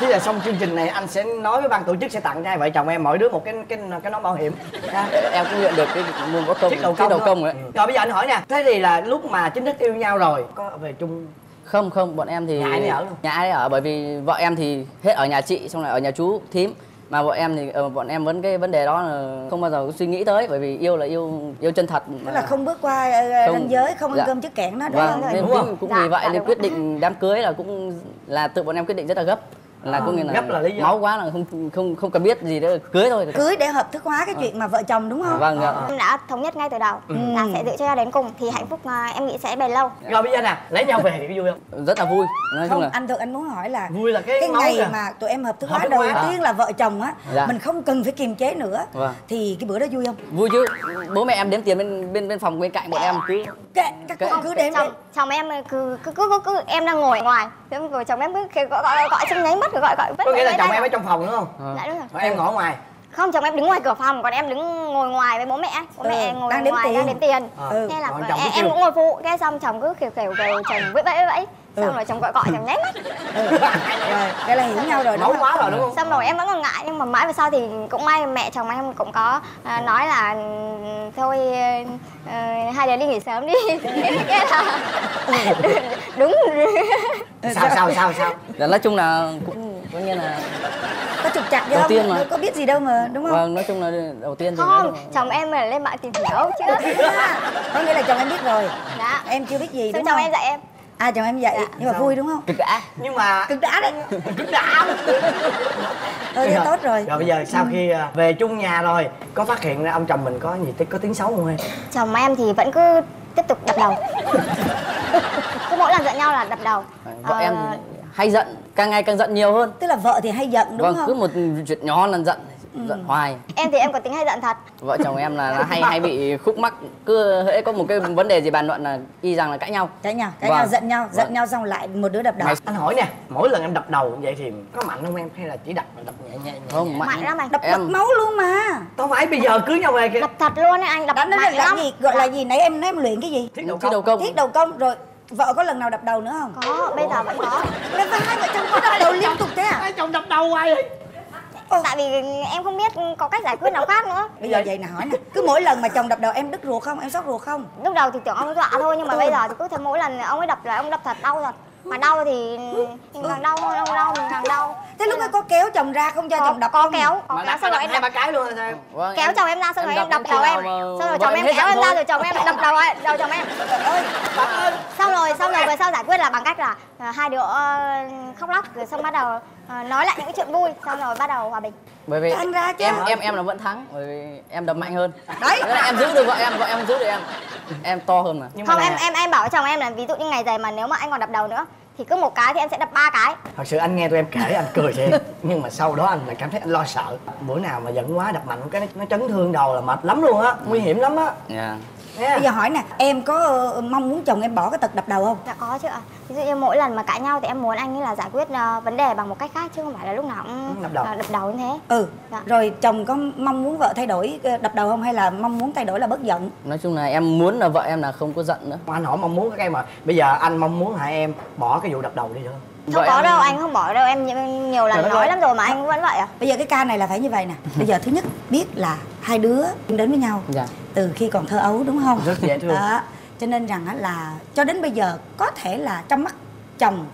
Thế là xong chương trình này anh sẽ nói với ban tổ chức sẽ tặng cho hai vợ chồng em mỗi đứa một cái cái cái nón bảo hiểm. Nha. em cũng nhận được cái môn có công Chiếc đầu công. đầu công ấy Ừ. Rồi bây giờ anh hỏi nha. Thế thì là lúc mà chính thức yêu nhau rồi có về chung không không bọn em thì Nhà ai ở luôn? nhà ai ở bởi vì vợ em thì hết ở nhà chị xong lại ở nhà chú thím mà bọn em thì ờ, bọn em vẫn cái vấn đề đó là không bao giờ suy nghĩ tới bởi vì yêu là yêu yêu chân thật tức là không bước qua ờ, Không. ranh giới không ăn Dạ. cơm trước kẽn đó đúng vâng nên Đúng cũng, không? cũng Dạ, vì vậy dạ, nên đúng quyết định đám cưới là cũng là tự bọn em quyết định rất là gấp là có nghĩa là, gấp là lý do? máu quá là không không không cần biết gì nữa. Cưới thôi. Cưới để hợp thức hóa cái chuyện mà vợ chồng đúng không? Vâng ạ. em đã thống nhất ngay từ đầu là sẽ giữ cho nhau đến cùng. Thì hạnh phúc ờ, em nghĩ sẽ bền lâu. Rồi bây giờ nè, lấy nhau về thì có vui không? rất là vui. Nói chung không là anh thực anh muốn hỏi là Vui là cái cái máu ngày mà tụi em hợp thức hóa đầu tiên là vợ chồng á Dạ. mình không cần phải kiềm chế nữa Vâng. thì cái bữa đó vui không? Vui chứ. Bố mẹ em đếm tiền bên bên bên phòng bên cạnh bọn em. Cứ kệ các con cứ đếm chồng em cứ cứ cứ, em đang ngồi ngoài. Thế rồi chồng em cứ gọi gọi xong nháy mắt rồi gọi gọi Có nghĩa là chồng em ở à. trong phòng đúng không? Ờ. dạ đúng rồi Còn em ngồi ở ngoài. không chồng em đứng ngoài cửa phòng còn em đứng ngồi ngoài với bố mẹ bố Ừ, mẹ ngồi đang đếm ngoài tiền. đang đếm tiền Ờ. Ừ. thế là cứ em, em cũng ngồi phụ cái xong chồng cứ kiểu kiểu kiểu chồng vẫy vẫy vẫy xong Ừ. rồi chồng gọi gọi chồng nháy mắt. Rồi đây là hiểu nhau rồi không? quá rồi đúng không? xong rồi em vẫn còn ngại nhưng mà mãi về sau thì cũng may mẹ chồng em cũng có à, nói là ừ, thôi hai đứa đi nghỉ sớm đi. Thế là đúng. Sao sao sao sao? Dạ, nói chung là cũng có như là có trục chặt Đầu không tiên mà. có biết gì đâu mà đúng không? Vâng nói chung là đầu tiên thì không là- chồng em là lên mạng tìm hiểu chứ. Có nghĩa là chồng em biết rồi. Dạ. Em chưa biết gì xong đúng chồng không? em dạy em à chồng em vậy Dạ. nhưng mà Sao? vui đúng không? Cực đã. Nhưng mà cực đã đấy. Cực đã. thôi thế tốt rồi. Rồi bây giờ sau khi à, về chung nhà rồi có phát hiện ra ông chồng mình có gì có tiếng xấu không em? chồng em thì vẫn cứ tiếp tục đập đầu. Cứ mỗi lần giận nhau là đập đầu. Vợ Ờ, em hay giận càng ngày càng giận nhiều hơn. Tức là vợ thì hay giận đúng vâng không? cứ một chuyện nhỏ là giận giận hoài. Em thì em có tính hay giận thật. Vợ chồng em là, là hay hay bị khúc mắc cứ hễ có một cái vấn đề gì bàn luận là y rằng là cãi nhau. Cãi nhau cãi Vâng. nhau giận nhau giận Vâng. nhau xong lại một đứa đập đầu. Ngày- Anh hỏi nè, mỗi lần em đập đầu vậy thì có mạnh không em? Hay là chỉ đập đập nhẹ nhẹ? nhẹ? Không mạnh, Mạnh. lắm anh. đập em bật máu luôn mà. Đâu phải bây giờ cưới nhau về kìa. đập thật luôn ấy anh đập mạnh là lắm. gì? Gọi là gì? Nãy em nói em luyện cái gì? Thiết đầu thiết đầu công. công thiết đầu công. Rồi vợ có lần nào đập đầu nữa không? Có bây giờ vẫn có. Sao hai vợ chồng có đập đầu liên tục thế à? Hai chồng đập đầu hoài vậy? tại vì em không biết có cách giải quyết nào khác nữa. Bây giờ vậy nè hỏi nè cứ mỗi lần mà chồng đập đầu em đứt ruột không? Em sốt ruột không? Lúc đầu thì tưởng ông dọa thôi nhưng mà bây giờ thì cứ thấy mỗi lần ông ấy đập là ông đập thật đau thật mà đau thì mình càng đau hơn ông đau mình càng đau. Thế lúc ấy có kéo chồng ra không cho có, chồng đập có không? kéo. Có Mà kéo xong rồi em đập ba cái luôn sao? Vâng, kéo chồng em ra xong rồi em đập đầu em. xong rồi vợ chồng em kéo em ra rồi chồng em đập đầu em đầu chồng em. Xong rồi xong rồi về sau giải quyết là bằng cách là ờ, hai đứa ờ, khóc lóc rồi xong bắt đầu ờ, nói lại những cái chuyện vui xong rồi bắt đầu hòa bình bởi vì ra chứ. em em em là vẫn thắng bởi vì em đập mạnh hơn. Đấy. Thế là em giữ được vợ em vợ em giữ được em. Em to hơn mà. Nhưng mà không nè, em em em bảo chồng em là ví dụ như ngày giày mà nếu mà anh còn đập đầu nữa thì cứ một cái thì em sẽ đập ba cái. Thật sự anh nghe tụi em kể anh cười thiệt. Nhưng mà sau đó anh lại cảm thấy anh lo sợ. Bữa nào mà giận quá đập mạnh cái nó, nó chấn thương đầu là mệt lắm luôn á. Nguy hiểm lắm á. Dạ. Yeah. bây giờ hỏi nè em có ờ, mong muốn chồng em bỏ cái tật đập đầu không Dạ có chứ ạ. Ví dụ như mỗi lần mà cãi nhau thì em muốn anh ấy là giải quyết ờ, vấn đề bằng một cách khác chứ không phải là lúc nào cũng Đập đầu. ờ, đập đầu như thế. ừ Dạ. rồi chồng có mong muốn vợ thay đổi đập đầu không hay là mong muốn thay đổi là bớt giận nói chung là em muốn là vợ em là không có giận nữa anh hỏi mong muốn các em mà bây giờ anh mong muốn hai em bỏ cái vụ đập đầu đi được không Vợ có em- đâu, anh không bỏ đâu, em nhiều- Trời lần nói lắm rồi mà anh vẫn vậy à? bây giờ cái ca này là phải như vậy nè bây giờ thứ nhất biết là hai đứa đến với nhau dạ từ khi còn thơ ấu đúng không Rất dễ thương. đó cho nên rằng á là cho đến bây giờ có thể là trong mắt chồng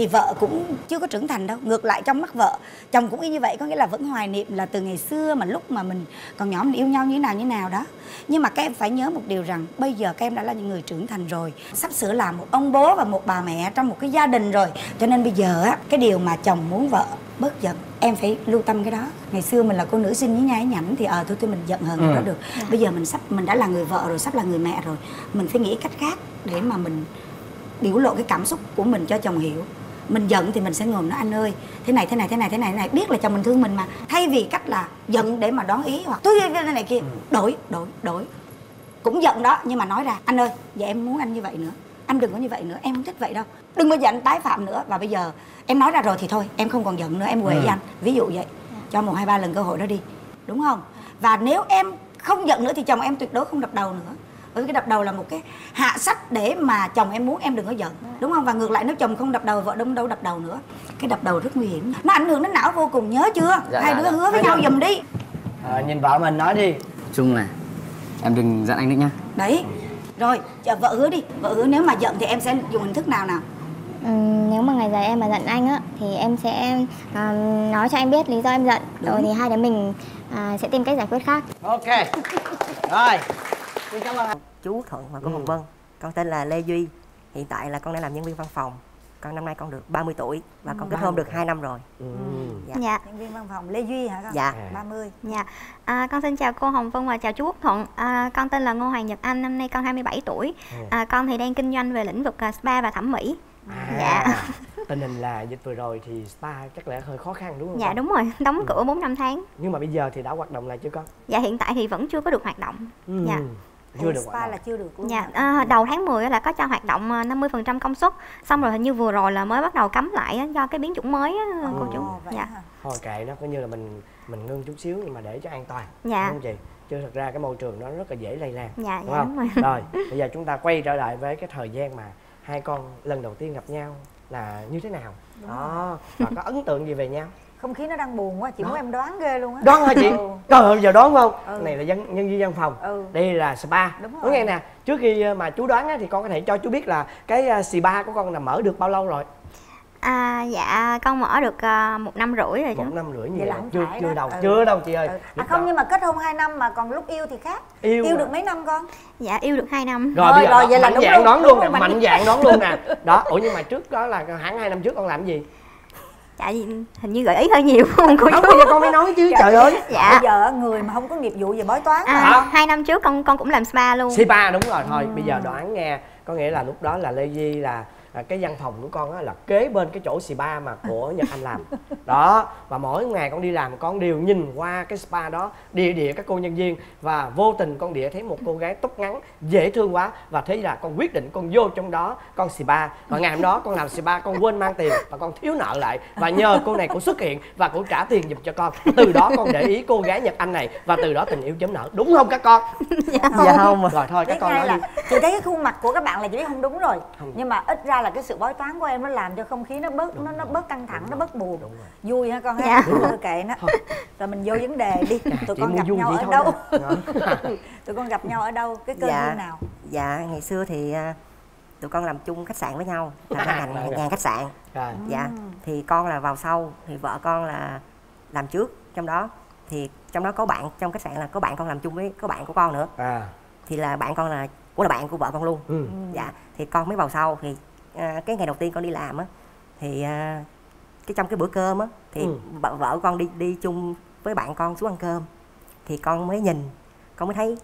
thì vợ cũng chưa có trưởng thành đâu. Ngược lại trong mắt vợ chồng cũng y như vậy có nghĩa là vẫn hoài niệm là từ ngày xưa mà lúc mà mình còn nhỏ mình yêu nhau như thế nào như thế nào đó. Nhưng mà các em phải nhớ một điều rằng bây giờ các em đã là những người trưởng thành rồi sắp sửa làm một ông bố và một bà mẹ trong một cái gia đình rồi. Cho nên bây giờ á cái điều mà chồng muốn vợ bớt giận em phải lưu tâm cái đó. Ngày xưa mình là cô nữ sinh với nhai nhảnh thì ờ thôi thôi mình giận hờn Ừ. đó được. Bây giờ mình sắp mình đã là người vợ rồi sắp là người mẹ rồi mình phải nghĩ cách khác để mà mình biểu lộ cái cảm xúc của mình cho chồng hiểu mình giận thì mình sẽ ngồi nói anh ơi thế này thế này thế này thế này thế này biết là chồng mình thương mình mà. Thay vì cách là giận để mà đón ý hoặc tôi thế này kia. Đổi đổi đổi. Cũng giận đó nhưng mà nói ra anh ơi giờ em muốn anh như vậy nữa. Anh đừng có như vậy nữa em không thích vậy đâu. Đừng bao giờ anh tái phạm nữa. Và bây giờ em nói ra rồi thì thôi em không còn giận nữa em quệ với anh. Ví dụ vậy cho một hai ba lần cơ hội đó đi đúng không? Và nếu em không giận nữa thì chồng em tuyệt đối không đập đầu nữa bởi vì cái đập đầu là một cái hạ sách để mà chồng em muốn em đừng có giận đúng không? Và ngược lại nếu chồng không đập đầu vợ đông đâu đập đầu nữa. Cái đập đầu rất nguy hiểm. Nó ảnh hưởng đến não vô cùng nhớ chưa? Dạ, hai dạ, đứa dạ. hứa với nhau giùm đi. À, nhìn vợ mình nói đi. Chung là em đừng giận anh nữa nhá. Đấy. Rồi chờ vợ hứa đi. Vợ hứa nếu mà giận thì em sẽ dùng hình thức nào nào? Ừm, nếu mà ngày dài em mà giận anh á thì em sẽ à, nói cho anh biết lý do em giận. Rồi thì hai đứa mình à, sẽ tìm cách giải quyết khác. Ok. Rồi cảm ơn chú Thuận và cô Ừ. Hồng Vân Con tên là Lê Duy Hiện tại là con đang làm nhân viên văn phòng Con năm nay con được 30 tuổi Và con kết hôn được 2 năm rồi Ừ. Dạ. dạ nhân viên văn phòng Lê Duy hả con Dạ. 30 Dạ, à, con xin chào cô Hồng Vân và chào chú Quốc Thuận. À, con tên là Ngô Hoàng Nhật Anh, năm nay con 27 tuổi. À, con thì đang kinh doanh về lĩnh vực à, spa và thẩm mỹ. à, Dạ. tình hình là dịch vừa rồi thì spa chắc lẽ hơi khó khăn đúng không Dạ con? đúng rồi, đóng Ừ. cửa 4 năm tháng. nhưng mà bây giờ thì đã hoạt động lại chưa con Dạ hiện tại thì vẫn chưa có được hoạt động. ừ. Dạ. Chưa được spa là chưa được luôn Dạ, à, đầu tháng 10 á là có cho hoạt động à, 50% công suất. Xong rồi hình như vừa rồi là mới bắt đầu cấm lại á, do cái biến chủng mới á, cô chú. Dạ. hả? thôi kệ nó coi như là mình mình ngưng chút xíu nhưng mà để cho an toàn Dạ. đúng không chị chứ thật ra cái môi trường nó rất là dễ lây lan Dạ, đúng dạ không đúng rồi. rồi bây giờ chúng ta quay trở lại với cái thời gian mà hai con lần đầu tiên gặp nhau là như thế nào đó và có ấn tượng gì về nhau không khí nó đang buồn quá chị Đó. muốn em đoán ghê luôn á đoán hả chị Ừ. trời ơi giờ đoán không Ừ. này là dân nhân viên văn phòng Ừ. đây là spa Đúng rồi. đúng nghe nè trước khi ờ, mà chú đoán á, thì con có thể cho chú biết là cái ờ, spa của con là mở được bao lâu rồi À, dạ, con mở được à, một năm rưỡi rồi một năm rưỡi Vậy là không chưa chưa đó. đâu Ừ. chưa đâu chị ơi Ừ. À không đó- nhưng mà kết hôn 2 năm mà còn lúc yêu thì khác yêu, yêu được mấy năm con Dạ, yêu được 2 năm. rồi Rồi, bây giờ rồi, vậy là mạnh đúng dạng đoán luôn nè mạnh dạng đoán luôn nè đó ủa nhưng mà trước đó là hẳn hai năm trước con làm gì Dạ, hình như gợi ý hơi nhiều không cô không chú? con mới nói chứ trời ơi Dạ. bây giờ người mà không có nghiệp vụ về bói toán À, hai năm trước con con cũng làm spa luôn. spa đúng rồi thôi bây giờ đoán nghe có nghĩa là lúc đó là lê di là à, cái văn phòng của con á là kế bên cái chỗ spa mà của nhật anh làm. Đó và mỗi ngày con đi làm con đều nhìn qua cái spa đó địa địa các cô nhân viên và vô tình con địa thấy một cô gái tóc ngắn dễ thương quá và thế là con quyết định con vô trong đó con spa. Và ngày hôm đó con làm spa con quên mang tiền và con thiếu nợ lại. Và nhờ cô này cô xuất hiện và cô trả tiền giùm cho con. Từ đó con để ý cô gái nhật anh này và từ đó tình yêu chấm nợ. Đúng không các con? Dạ không. Rồi thôi các con nói là đi. chị thấy cái khuôn mặt của các bạn là chị biết không đúng rồi. Không. nhưng mà ít ra là cái sự bói toán của em nó làm cho không khí nó bớt nó nó bớt căng thẳng nó bớt buồn. Đúng vui ha con ha? Dạ. thôi kệ nó. Rồi mình vô vấn đề đi. Tụi chị con gặp nhau ở đâu? đó. tụi con gặp nhau ở đâu? Cái cơ Dạ. duyên nào? Dạ ngày xưa thì à, tụi con làm chung khách sạn với nhau Làm trong Rồi, ngành rồi. nhà khách sạn. Rồi Dạ. Thì con là vào sau Thì vợ con là làm trước trong đó. Thì trong đó có bạn trong khách sạn là có bạn con làm chung với có bạn của con nữa. À. Thì là bạn con là cũng là bạn của vợ con luôn. Ừ. dạ. Thì con mới vào sau thì à, cái ngày đầu tiên con đi làm á thì à, cái trong cái bữa cơm á thì Ừ. vợ, vợ con đi đi chung với bạn con xuống ăn cơm. Thì con mới nhìn con mới thấy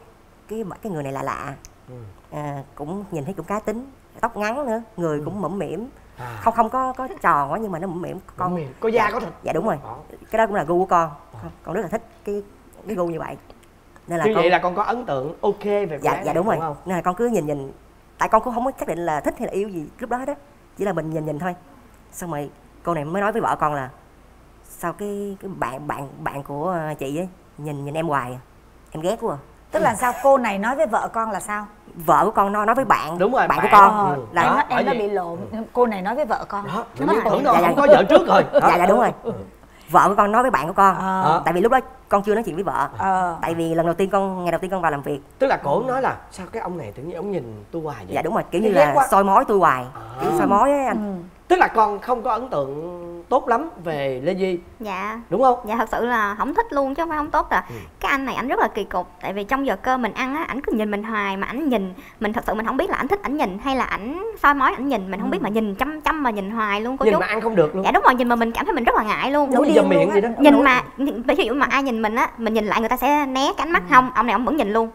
cái cái người này lạ lạ. Ừ. à, cũng nhìn thấy cũng cá tính tóc ngắn nữa người Ừ. cũng mũm mỉm. À. không không có có tròn quá nhưng mà nó mũm mỉm. Con con có da dạ, có thịt. dạ đúng rồi. Đó. cái đó cũng là gu của con. Con, con rất là thích cái cái gu như vậy. Nên là như con vậy là con có ấn tượng ok về dạ dạ đúng rồi. không? Nên là con cứ nhìn nhìn tại con cũng không có xác định là thích hay là yêu gì lúc đó á chỉ là mình nhìn nhìn thôi xong rồi cô này mới nói với vợ con là sao cái cái bạn bạn bạn của ờ, chị ấy nhìn nhìn em hoài à. em ghét quá à. tức là sao cô này nói với vợ con là sao vợ của con nói nói với bạn Đúng rồi, bạn, bạn. của con Ừ. là em, Đó, nó, em nó bị lộn cô này nói với vợ con đó Đúng tưởng nó Dạ, dạ. có vợ trước rồi Đó. dạ dạ đúng rồi vợ của con nói với bạn của con. Ờ. tại vì lúc đó con chưa nói chuyện với vợ. Ờ. Tại vì lần đầu tiên con ngày đầu tiên con vào làm việc. Tức là cổ nói là sao cái ông này tự nhiên ông nhìn tôi hoài vậy? Dạ đúng rồi. Kiểu như là quá. soi mói tôi hoài. À. kiểu soi mói á anh. Ừ. tức là con không có ấn tượng tốt lắm về lê di dạ. Đúng không? Dạ thật sự là không thích luôn chứ không phải không tốt à. Ừ. cái anh này ảnh rất là kỳ cục tại vì trong giờ cơm mình ăn á ảnh cứ nhìn mình hoài mà ảnh nhìn mình thật sự mình không biết là ảnh thích ảnh nhìn hay là ảnh soi mói ảnh nhìn mình không biết mà nhìn chăm chăm mà nhìn hoài luôn cô nhìn chú. mà ăn không được luôn. Dạ đúng rồi nhìn mà mình cảm thấy mình rất là ngại luôn. Như dầm miệng vậy đó. Nhìn mà ví dụ mà ai nhìn mình á mình nhìn lại người ta sẽ né cái ánh mắt không ông này ông vẫn nhìn luôn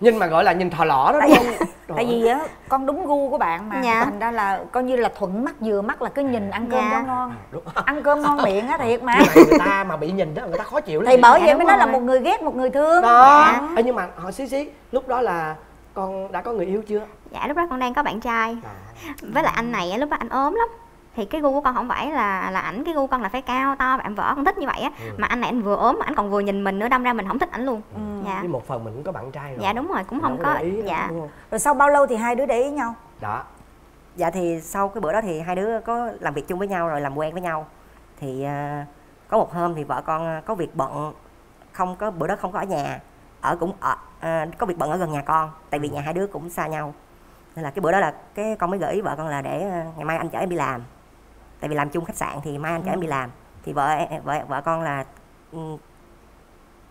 nhìn mà gọi là nhìn thò lỏ đó đúng không? Tại vì á con đúng gu của bạn mà. Dạ. thành ra là coi như là thuận mắt vừa mắt là cứ nhìn ăn cơm Dạ. cho ngon. Đúng. Ăn cơm ngon miệng á thiệt mà. Người ta mà bị nhìn đó người ta khó chịu lắm. Thì bởi Dạ, vậy mới nói là một người ghét một người thương. Đó. Dạ. Ê, nhưng mà họ xí xí lúc đó là con đã có người yêu chưa? Dạ lúc đó con đang có bạn trai. À. với lại anh này á, lúc đó anh ốm lắm thì cái gu của con không phải là là ảnh cái gu con là phải cao to bạn vợ không thích như vậy á. Ừ. mà anh này anh vừa ốm mà anh còn vừa nhìn mình nữa đâm ra mình không thích ảnh luôn. Ừ. dạ. Với một phần mình cũng có bạn trai rồi. Dạ đúng rồi cũng Mình không có ý, dạ. không? rồi sau bao lâu thì hai đứa để ý nhau? Đó. Dạ thì sau cái bữa đó thì hai đứa có làm việc chung với nhau rồi làm quen với nhau. Thì à, có một hôm thì vợ con à, có việc bận không có bữa đó không có ở nhà. Ở cũng ở à, có việc bận ở gần nhà con tại vì nhà hai đứa cũng xa nhau. Nên là cái bữa đó là cái con mới gợi ý vợ con là để ngày mai anh chở em đi làm tại vì làm chung khách sạn thì mai anh chở em đi làm. Thì vợ vợ vợ con là ừ,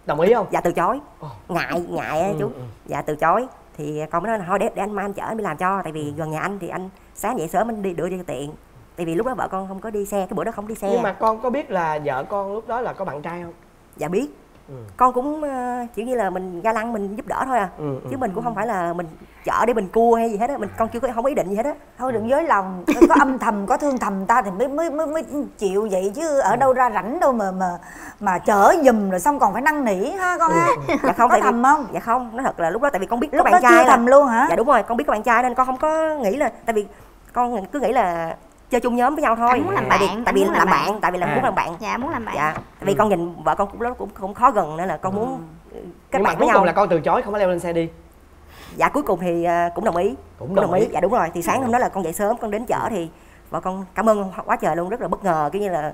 đồng ý không? dạ từ chối. Ồ. ngại ngại á Ừ, chú. ừ. dạ từ chối. Thì con mới nói là thôi để, để anh mai anh chở em đi làm cho. Tại vì gần nhà anh thì anh sáng dậy sớm anh đi đưa đi tiện. Tại vì lúc đó vợ con không có đi xe cái bữa đó không đi xe. Nhưng mà con có biết là vợ con lúc đó là có bạn trai không? Dạ biết Ừ. con cũng ờ, kiểu như là mình ga lăng mình giúp đỡ thôi à. Ừ, ừ. chứ mình cũng không phải là mình chở để mình cua hay gì hết á. Mình con chưa có không có ý định gì hết á. Thôi đừng dối lòng. Có âm thầm có thương thầm ta thì mới mới mới, mới chịu vậy chứ ở đâu ra rảnh đâu mà mà mà chở giùm rồi xong còn phải năn nỉ ha con ha dạ không có tại vì thầm không? dạ không nói thật là lúc đó tại vì con biết có lúc bạn đó trai chưa là- thầm luôn hả? Dạ đúng rồi con biết có bạn trai nên con không có nghĩ là tại vì con cứ nghĩ là chơi chung nhóm với nhau thôi. Anh muốn làm tại vì bạn, tại vì anh muốn làm làm bạn. tại vì là À. muốn làm bạn. Dạ muốn làm bạn. Dạ tại vì con nhìn vợ con cũng lúc đó cũng cũng khó gần nên là con muốn kết nhưng mà bạn với cuối nhau. cùng là con từ chối không có leo lên xe đi. Dạ cuối cùng thì à, cũng đồng ý. Cũng đồng ý. dạ đúng rồi. Thì sáng hôm đó là con dậy sớm con đến chở thì vợ con cảm ơn quá trời luôn rất là bất ngờ kiểu như là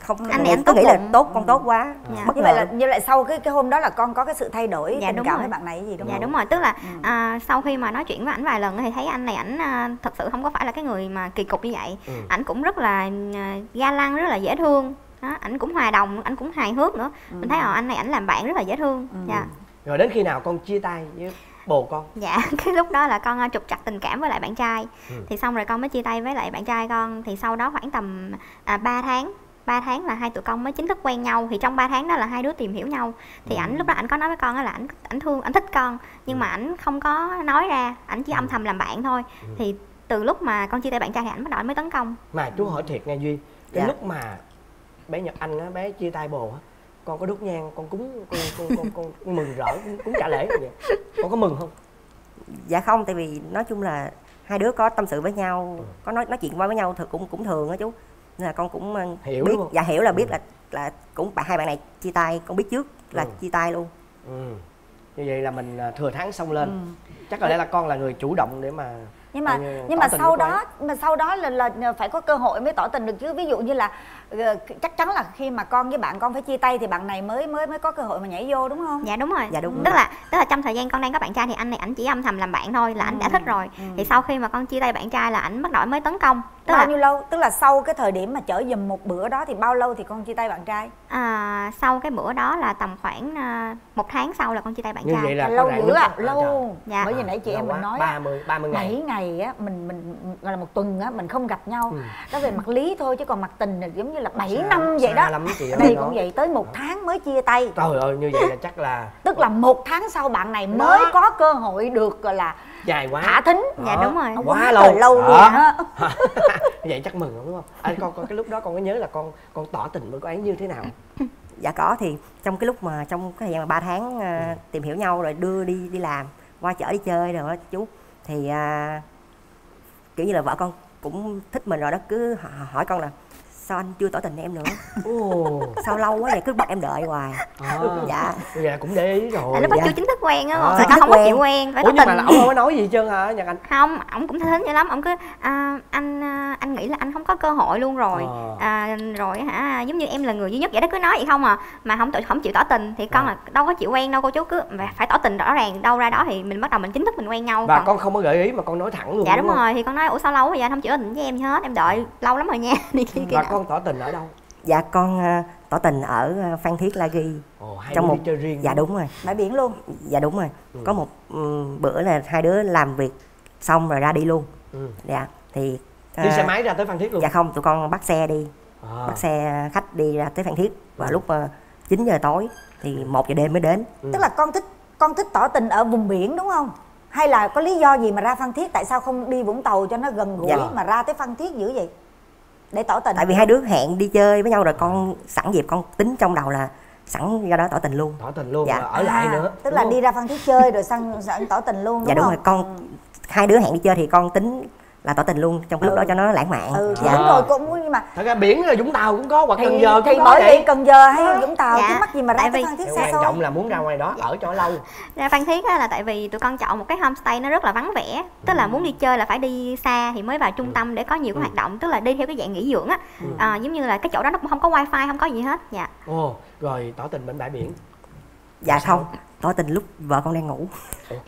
không Anh này anh cứ nghĩ là tốt con tốt quá. Dạ. bất như vậy là như vậy sau cái cái hôm đó là con có cái sự thay đổi Dạ, tình đúng cảm rồi. với bạn này gì đúng dạ không? đúng rồi. Tức là Ừ. à, sau khi mà nói chuyện với ảnh vài lần thì thấy anh này ảnh à, thật sự không có phải là cái người mà kỳ cục như vậy. Ừ. ảnh cũng rất là à, ga lăng rất là dễ thương. Đó, ảnh cũng hòa đồng ảnh cũng hài hước nữa. Mình thấy ờ anh này ảnh làm bạn rất là dễ thương. Dạ. Rồi đến khi nào con chia tay với bồ con? Dạ cái lúc đó là con à, trục trặc tình cảm với lại bạn trai. Ừ. thì xong rồi con mới chia tay với lại bạn trai con. Thì sau đó khoảng tầm à, 3 tháng 3 tháng là hai tụi con mới chính thức quen nhau thì trong 3 tháng đó là hai đứa tìm hiểu nhau. Thì ảnh lúc đó ảnh có nói với con là ảnh ảnh thương ảnh thích con nhưng mà ảnh không có nói ra ảnh chỉ âm thầm làm bạn thôi. Thì từ lúc mà con chia tay bạn trai thì ảnh bắt đầu mới tấn công. Mà chú hỏi thiệt nghe duy cái Dạ. lúc mà bé nhật anh á bé chia tay bồ á con có đốt nhang con cúng con con con, con, con mừng rỡ cúng trả lễ không vậy? Con có mừng không? Dạ không tại vì nói chung là hai đứa có tâm sự với nhau Ừ. có nói nói chuyện qua với nhau thì cũng cũng thường á chú là con cũng ờ, Hiểu biết đúng không? dạ hiểu là biết Ừ. là là cũng bạn hai bạn này chia tay con biết trước là Ừ. chia tay luôn ừ. như vậy là mình à, thừa thắng xông lên Ừ. chắc có lẽ là con là người chủ động để mà nhưng mà như nhưng mà sau đó mà sau đó là, là phải có cơ hội mới tỏ tình được chứ. Ví dụ như là ờ, chắc chắn là khi mà con với bạn con phải chia tay thì bạn này mới mới mới có cơ hội mà nhảy vô đúng không? Dạ đúng rồi. Dạ, đúng tức là tức là trong thời gian con đang có bạn trai thì anh này ảnh chỉ âm thầm làm bạn thôi là ảnh đã thích rồi. thì sau khi mà con chia tay bạn trai là ảnh bắt đầu mới tấn công. Tức bao là nhiêu lâu? Tức là sau cái thời điểm mà chở giùm một bữa đó thì bao lâu thì con chia tay bạn trai? À, sau cái bữa đó là tầm khoảng à, một tháng sau là con chia tay bạn như trai. vậy là lâu dữ à? lâu. Dạ. bởi vì nãy chị em mình nói á, 30 30 ngày. 7 ngày á mình mình gọi là một tuần á mình không gặp nhau. Ừ. đó về mặt lý thôi chứ còn mặt tình là giống như là 7 Xa- năm vậy xa đó. lắm chị đây cũng vậy tới một tháng mới chia tay. Trời ơi như vậy là chắc là tức là một tháng sau bạn này Đó. mới có cơ hội được gọi là dài quá. thả thính. Dạ, Đó. đúng rồi. Quá quá lâu. lâu luôn Đó. vậy chắc mừng đúng không? Anh con con cái lúc đó con có nhớ là con con tỏ tình với cô ấy như thế nào? Dạ có thì trong cái lúc mà trong cái thời gian mà 3 tháng à, tìm hiểu nhau rồi đưa đi đi làm qua chợ đi chơi rồi đó chú. Thì à, kiểu như là vợ con cũng thích mình rồi đó cứ hỏi con là sao anh chưa tỏ tình với em nữa? Ồ. Sao lâu quá vậy? Cứ bắt em đợi hoài. À, dạ. Vậy là cũng để ý rồi. Tại lúc đó dạ. chưa chính thức quen á À. Chính không thức có chịu quen. phải ủa tỏ nhưng mà tình. là ông không có nói gì hết trơn hả nhật anh? Không ổng cũng thinh dữ lắm. Ổng cứ à, anh à, anh nghĩ là anh không có cơ hội luôn rồi. Ờ. à, rồi hả giống như em là người duy nhất vậy đó cứ nói vậy không à. Mà không tự không chịu tỏ tình thì con Ờ. là đâu có chịu quen đâu cô chú. Cứ phải- tỏ tình rõ ràng. Đâu ra đó thì mình bắt đầu mình chính thức mình quen nhau. Và Còn- con không có gợi ý mà con nói thẳng luôn dạ đúng, không? rồi. Thì con nói ủa sao lâu quá vậy? Anh không chịu tỏ tình với em hết. Em đợi lâu lắm rồi nha. Đi kia kia. Con tỏ tình ở đâu? Dạ con à, tỏ tình ở à, phan thiết la ghi. Ồ hai trong đứa một đi chơi riêng dạ đúng rồi. Bãi biển luôn. Dạ đúng rồi. Ừ. có một ừm, bữa là hai đứa làm việc xong rồi ra đi luôn. Ừ. dạ thì đi à, xe máy ra tới phan thiết luôn? dạ không tụi con bắt xe đi. À. bắt xe khách đi ra tới phan thiết. Và Ừ. lúc uh, 9 giờ tối thì một giờ đêm mới đến. Ừ. tức là con thích con thích tỏ tình ở vùng biển đúng không? Hay là có lý do gì mà ra phan thiết? Tại sao không đi vũng tàu cho nó gần gũi Dạ. mà ra tới phan thiết dữ vậy để tỏ tình tại vì hai đứa hẹn đi chơi với nhau rồi con sẵn dịp con tính trong đầu là sẵn ra đó tỏ tình luôn. Tỏ tình luôn Dạ. ở lại À, nữa. tức là không? đi ra phan thiết chơi rồi sang sẵn tỏ tình luôn đúng dạ đúng không? rồi con hai đứa hẹn đi chơi thì con tính là tỏ tình luôn trong cái lúc Ừ. đó cho nó lãng mạn. Ừ thì À. đúng rồi cũng nhưng mà thật ra biển là vũng tàu cũng có hoặc thì, cần giờ thì cũng có bởi vì cần giờ hay vũng tàu Dạ, chứ mắc gì mà ra tại tới vì- phan thiết xa quan trọng là muốn ra ngoài đó ở cho lâu. Ra phan thiết á, là tại vì tụi con chọn một cái homestay nó rất là vắng vẻ tức là muốn đi chơi là phải đi xa thì mới vào trung tâm để có nhiều cái Ừ. hoạt động tức là đi theo cái dạng nghỉ dưỡng á. Ừ. à, giống như là cái chỗ đó nó cũng không có wifi không có gì hết. Dạ. Ồ rồi tỏ tình bên bãi biển. Dạ không tỏ tình lúc vợ con đang ngủ.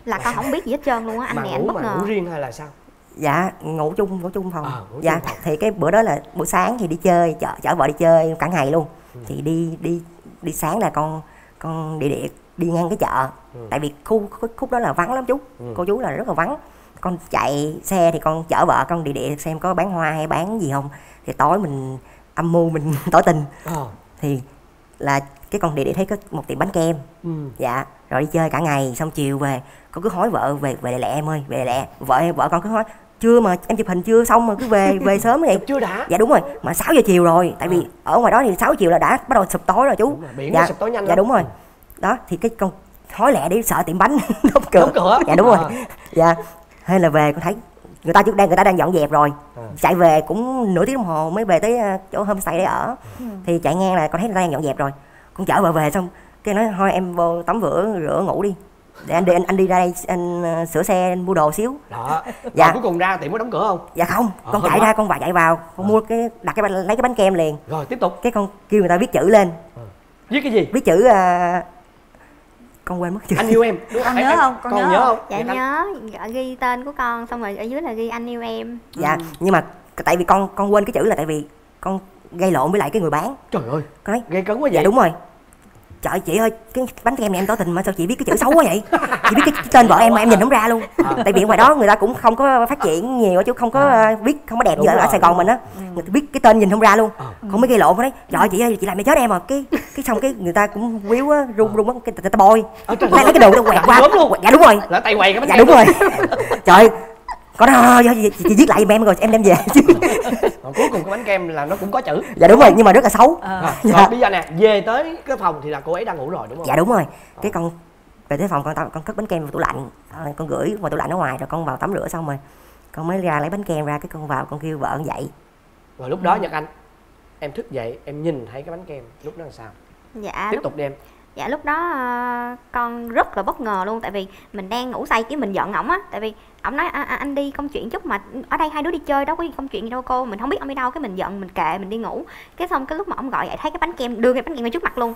Là con không biết gì hết trơn luôn á anh mà này anh ngủ bất mà ngờ. ngủ riêng hay là sao dạ ngủ chung ngủ chung phòng À, ngủ dạ chung phòng. thì cái bữa đó là buổi sáng thì đi chơi chở chở vợ đi chơi cả ngày luôn Ừ. thì đi đi đi sáng là con con địa địa đi ngang cái chợ Ừ. tại vì khu khúc, đó là vắng lắm chú Ừ. cô chú là rất là vắng con chạy xe thì con chở vợ con địa địa xem có bán hoa hay bán gì không thì tối mình âm mưu mình tỏ tình ờ thì là cái con địa địa thấy có một tiệm bánh kem ừ. dạ rồi đi chơi cả ngày xong chiều về con cứ hối vợ về về lẹ em ơi về lẹ vợ vợ con cứ nói chưa mà em chụp hình chưa xong mà cứ về về sớm vậy chưa đã? Dạ đúng rồi mà 6 giờ chiều rồi tại vì ở ngoài đó thì 6 chiều là đã bắt đầu sụp tối rồi chú. Rồi, biển dạ, nó sụp tối nhanh dạ lắm. đúng rồi. Đó thì cái con hối lẹ đi sợ tiệm bánh. Đóng cửa. Đóng cửa? dạ đúng rồi. À. dạ. Hay là về con thấy người ta trước đang người ta đang dọn dẹp rồi. À. chạy về cũng nửa tiếng đồng hồ mới về tới ờ, chỗ homestay để ở. Thì chạy ngang là con thấy người ta đang dọn dẹp rồi. Con chở vợ về xong cái nói thôi em vô tắm rửa rửa ngủ đi để anh đi anh, anh đi ra đây anh ờ, sửa xe anh mua đồ xíu. Đó. Dạ. dạ cuối cùng ra tiệm có đóng cửa không? Dạ không Ờ, con chạy quá. ra con vào chạy vào con mua cái đặt cái bánh- lấy cái bánh kem liền. Rồi tiếp tục. Cái con kêu người ta viết chữ lên. Viết cái gì? Viết chữ à, con quên mất chữ. Anh yêu em. Đúng Con nhớ em- không? Con con nhớ nhớ không? không? Dạ nhớ. Ghi tên của con xong rồi ở dưới là ghi anh yêu em. Dạ nhưng mà tại vì con con quên cái chữ là tại vì con gây lộn với lại cái người bán. Trời ơi. Con nói gây cấn quá vậy. Dạ đúng rồi trời chị ơi cái bánh kem này em tỏ tình mà sao chị biết cái chữ xấu quá vậy? Chị biết cái tên vợ em mà em nhìn không ra luôn. Tại vì ngoài đó người ta cũng không có phát triển nhiều chứ không có à, viết không có đẹp Đúng như ở rồi, Sài Gòn mình á. Người ta biết cái tên nhìn không ra luôn. Ờ. con mới gây lộn nói trời chị ơi chị làm mày chết em à. Cái cái xong cái người ta cũng quýu á run run á. Cái ta bôi. Lấy cái đồ nó quẹt qua. dạ đúng rồi. Là tay quầy cái bánh dạ đúng rồi. Trời có đó chị, chị, viết lại giùm em rồi em đem về. Chứ Còn cuối cùng cái bánh kem là nó cũng có chữ. Dạ đúng rồi nhưng mà rất là xấu. À, Dạ. rồi bây giờ nè về tới cái phòng thì là cô ấy đang ngủ rồi đúng không? Dạ đúng rồi. Cái con về tới phòng con tao con cất bánh kem vào tủ lạnh. Ờ, con gửi vào tủ lạnh ở ngoài rồi con vào tắm rửa xong rồi con mới ra lấy bánh kem ra cái con vào con kêu vợ con dậy. Rồi lúc đó nhật anh em thức dậy em nhìn thấy cái bánh kem lúc đó là sao? Dạ tiếp lúc, tục đi em dạ lúc đó uh, con rất là bất ngờ luôn tại vì mình đang ngủ say cái mình giận ổng á. Tại vì ổng nói à, à, anh đi công chuyện chút mà ở đây hai đứa đi chơi đâu có gì công chuyện gì đâu cô mình không biết ông đi đâu. Cái mình giận mình kệ mình đi ngủ. Cái xong cái lúc mà ông gọi dậy thấy cái bánh kem đưa cái bánh kem ngay trước mặt luôn.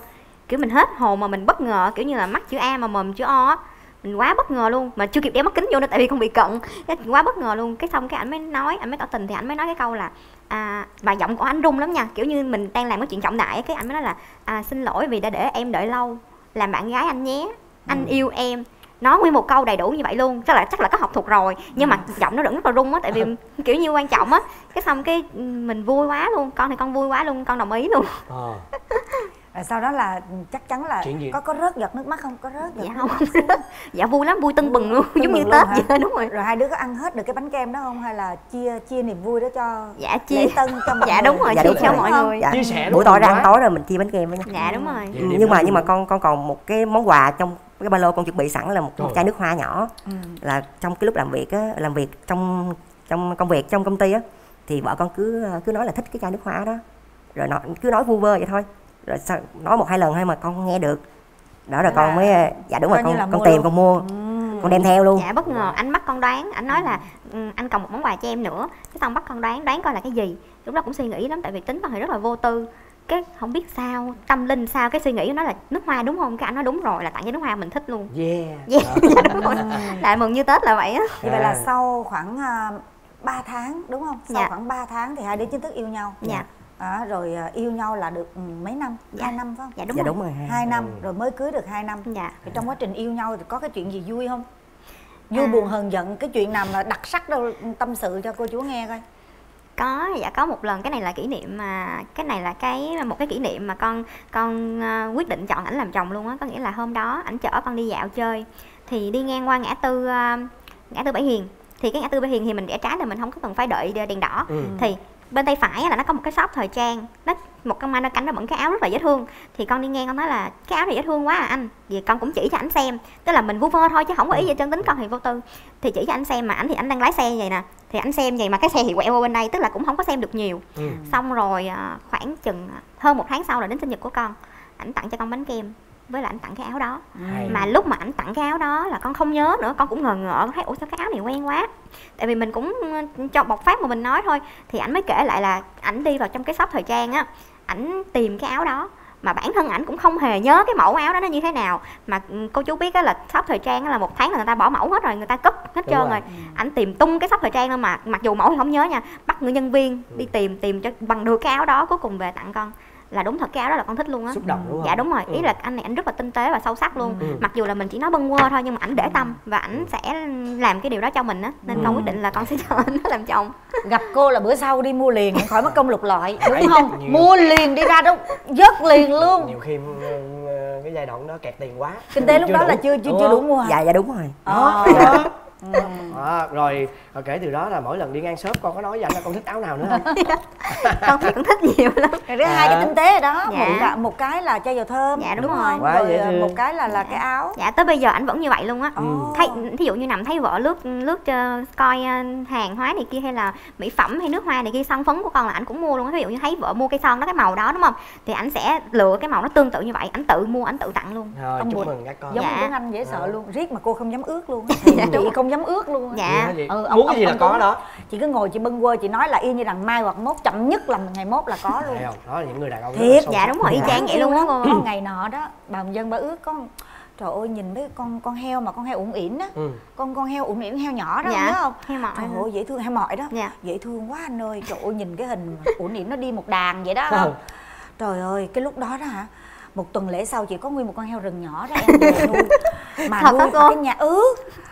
Kiểu mình hết hồn mà mình bất ngờ kiểu như là mắt chữ A mà mồm chữ O á mình quá bất ngờ luôn mà chưa kịp đeo mắt kính vô nữa tại vì con bị cận. Cái quá bất ngờ luôn. Cái xong cái anh mới nói anh mới tỏ tình thì anh mới nói cái câu là à, mà giọng của anh rung lắm nha. Kiểu như mình đang làm cái chuyện trọng đại cái anh mới nói là à, xin lỗi vì đã để em đợi lâu. Làm bạn gái anh nhé. Anh yêu em. Nói nguyên một câu đầy đủ như vậy luôn. Chắc là chắc là có học thuộc rồi nhưng mà giọng nó vẫn rất là rung á tại vì kiểu như quan trọng á. Cái xong cái ừ, mình vui quá luôn. Con thì con vui quá luôn con đồng ý luôn. Ờ rồi sau đó là chắc chắn là Chuyện gì? có có rớt giọt nước mắt không? Có rớt giọt dạ không. dạ vui lắm vui tưng bừng luôn Tưng giống như bừng tết luôn hả? vậy đúng rồi. Rồi hai đứa có ăn hết được cái bánh kem đó không? Hay là chia chia niềm vui đó cho dạ chia. Lễ tân cho mọi dạ đúng rồi Dạ, chia cho mọi Không? người. Dạ. Chia sẻ buổi tối ra ăn tối rồi mình chia bánh kem với nhau. Dạ đúng rồi. Vậy Ừ, điểm nhưng mà nhưng mà con con còn một cái món quà trong cái ba lô con chuẩn bị sẵn là một Trời. chai nước hoa nhỏ. Ừ. là trong cái lúc làm việc á làm việc trong trong công việc trong công ty á thì vợ con cứ cứ nói là thích cái chai nước hoa đó. Rồi nó cứ nói vu vơ vậy thôi rồi sao, nói một hai lần thôi mà con nghe được. Đó rồi con là mới dạ đúng rồi con con tìm luôn. con mua. Ừ. con đem theo luôn. Dạ bất ngờ anh bắt con đoán. Anh nói là "Ừ, anh còn một món quà cho em nữa. Cái xong bắt con đoán đoán coi là cái gì. Lúc đó cũng suy nghĩ lắm tại vì tính con thì rất là vô tư. Cái không biết sao tâm linh sao cái suy nghĩ nó là nước hoa đúng không? Cái anh nói đúng rồi là tặng cho nước hoa mình thích luôn. Yeah. Yeah. Dạ đúng rồi. Lại mừng như tết là vậy á. Như vậy là À. sau khoảng uh, 3 tháng đúng không? Sau Dạ. khoảng 3 tháng thì hai đứa chính thức yêu nhau. Dạ. Đó, rồi à, yêu nhau là được ừ, mấy năm? Dạ. hai năm phải không? Dạ đúng dạ rồi. đúng rồi hai- hai năm. Ừ. rồi mới cưới được hai năm. Dạ. Thì trong quá trình yêu nhau thì có cái chuyện gì vui không? Vui À. buồn hờn giận cái chuyện nào mà đặc sắc đâu tâm sự cho cô chú nghe coi. Có dạ có một lần cái này là kỷ niệm mà cái này là cái một cái kỷ niệm mà con con ờ, quyết định chọn ảnh làm chồng luôn á. Có nghĩa là hôm đó ảnh chở con đi dạo chơi thì đi ngang qua ngã tư ờ, ngã tư Bảy Hiền. Thì cái ngã tư Bảy Hiền thì mình rẽ trái là mình không có cần phải đợi đèn đỏ. Ừ. thì bên tay phải là nó có một cái shop thời trang. Nó một con ma nó cánh nó bận cái áo rất là dễ thương. Thì con đi ngang con nói là cái áo này dễ thương quá à anh. Vì con cũng chỉ cho ảnh xem. Tức là mình vu vơ thôi chứ không có ý gì chân tính con thì vô tư. Thì chỉ cho anh xem mà ảnh thì ảnh đang lái xe vậy nè. Thì ảnh xem vậy mà cái xe thì quẹo qua bên đây tức là cũng không có xem được nhiều. Ừ. xong rồi à, khoảng chừng hơn một tháng sau là đến sinh nhật của con ảnh tặng cho con bánh kem với lại ảnh tặng cái áo đó. Hay. mà lúc mà ảnh tặng cái áo đó là con không nhớ nữa con cũng ngờ ngợ thấy ủa sao cái áo này quen quá? Tại vì mình cũng ừ, cho bộc phát mà mình nói thôi. Thì ảnh mới kể lại là ảnh đi vào trong cái shop thời trang á ảnh tìm cái áo đó. Mà bản thân ảnh cũng không hề nhớ cái mẫu áo đó nó như thế nào. Mà ừ, cô chú biết á là shop thời trang á là một tháng là người ta bỏ mẫu hết rồi người ta cất hết Đúng trơn rồi. rồi. Ảnh tìm tung cái shop thời trang thôi mà mặc dù mẫu thì không nhớ nha bắt người nhân viên đi tìm tìm cho bằng được cái áo đó cuối cùng về tặng con là đúng thật cái áo đó là con thích luôn á. Xúc động đúng không? dạ đúng rồi. Ý Ừ. là anh này anh rất là tinh tế và sâu sắc luôn. Ừ. mặc dù là mình chỉ nói bâng quơ thôi nhưng mà ảnh để tâm và ảnh sẽ làm cái điều đó cho mình á. Nên con quyết định là con sẽ cho anh đó làm chồng. Gặp cô là bữa sau đi mua liền khỏi mất công lục lọi đúng không? nhiều- mua liền đi ra đâu dớt liền luôn. Nhiều khi ừ, ừ, cái giai đoạn đó kẹt tiền quá. Kinh tế lúc đó là chưa chưa Đúng chưa đủ mua dạ dạ đúng rồi. Ờ. đó, đó. rồi rồi kể từ đó là mỗi lần đi ngang shop con có nói với anh là con thích áo nào nữa không con thì cũng thích nhiều lắm Rồi cái hai cái tinh tế ở đó Dạ. một, cái- một cái là chai dầu thơm Dạ, đúng đúng rồi. không Quá rồi dễ à, thương. một cái là là cái áo dạ tới bây giờ ảnh vẫn như vậy luôn á Ồ. thấy thí dụ như nằm thấy vợ lướt lướt ờ, coi ờ, hàng hóa này kia hay là mỹ phẩm hay nước hoa này kia son phấn của con là ảnh cũng mua luôn ví dụ như thấy vợ mua cây son đó cái màu đó đúng không thì ảnh sẽ lựa cái màu nó tương tự như vậy ảnh tự mua ảnh tự tặng luôn rồi Ông chúc mừng các con giống Dạ. tiếng anh dễ sợ luôn riết mà cô không dám ướt luôn Dạ, chị đúng rồi. Không dám ướt luôn á. dạ? Ừ, ông- muốn cái gì ông- là ông có cũng- đó chị cứ ngồi chị bâng quơ chị nói là y như đằng mai hoặc mốt chậm nhất là ngày mốt là có luôn Thấy không đó là những người đàn ông Thiệt, dạ đúng rồi y chang vậy luôn á cô Có ngày nọ đó bà Hồng dân bà ướt con trời ơi nhìn mấy con con heo mà con heo ủng ỉn á ừ. con con heo ủng ỉn heo nhỏ đó Dạ, nhớ không heo mỏi. trời ơi dễ thương heo mỏi đó Dạ. dễ thương quá anh ơi trời ơi nhìn cái hình ủng ỉn nó đi một đàn vậy đó Ừ. không trời ơi cái lúc đó đó hả một tuần lễ sau chị có nguyên một con heo rừng nhỏ đó em về nuôi. Mà Thật nuôi cái nhà ừ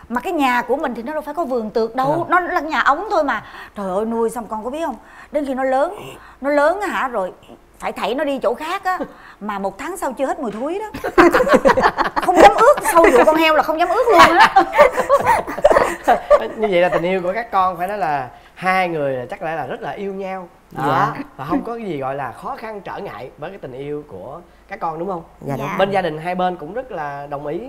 mà cái nhà của mình thì nó đâu phải có vườn tược đâu nó là nhà ống thôi mà. Trời ơi nuôi xong con có biết không? Đến khi nó lớn nó lớn á hả rồi phải thảy nó đi chỗ khác á. Mà một tháng sau chưa hết mùi thúi đó. Không dám ướt sâu vụ con heo là không dám ướt luôn á. Như vậy là tình yêu của các con phải nói là hai người là chắc lẽ là rất là yêu nhau. Đó. Dạ. và không có cái gì gọi là khó khăn trở ngại với cái tình yêu của các con đúng không? Dạ Dạ. bên gia đình hai bên cũng rất là đồng ý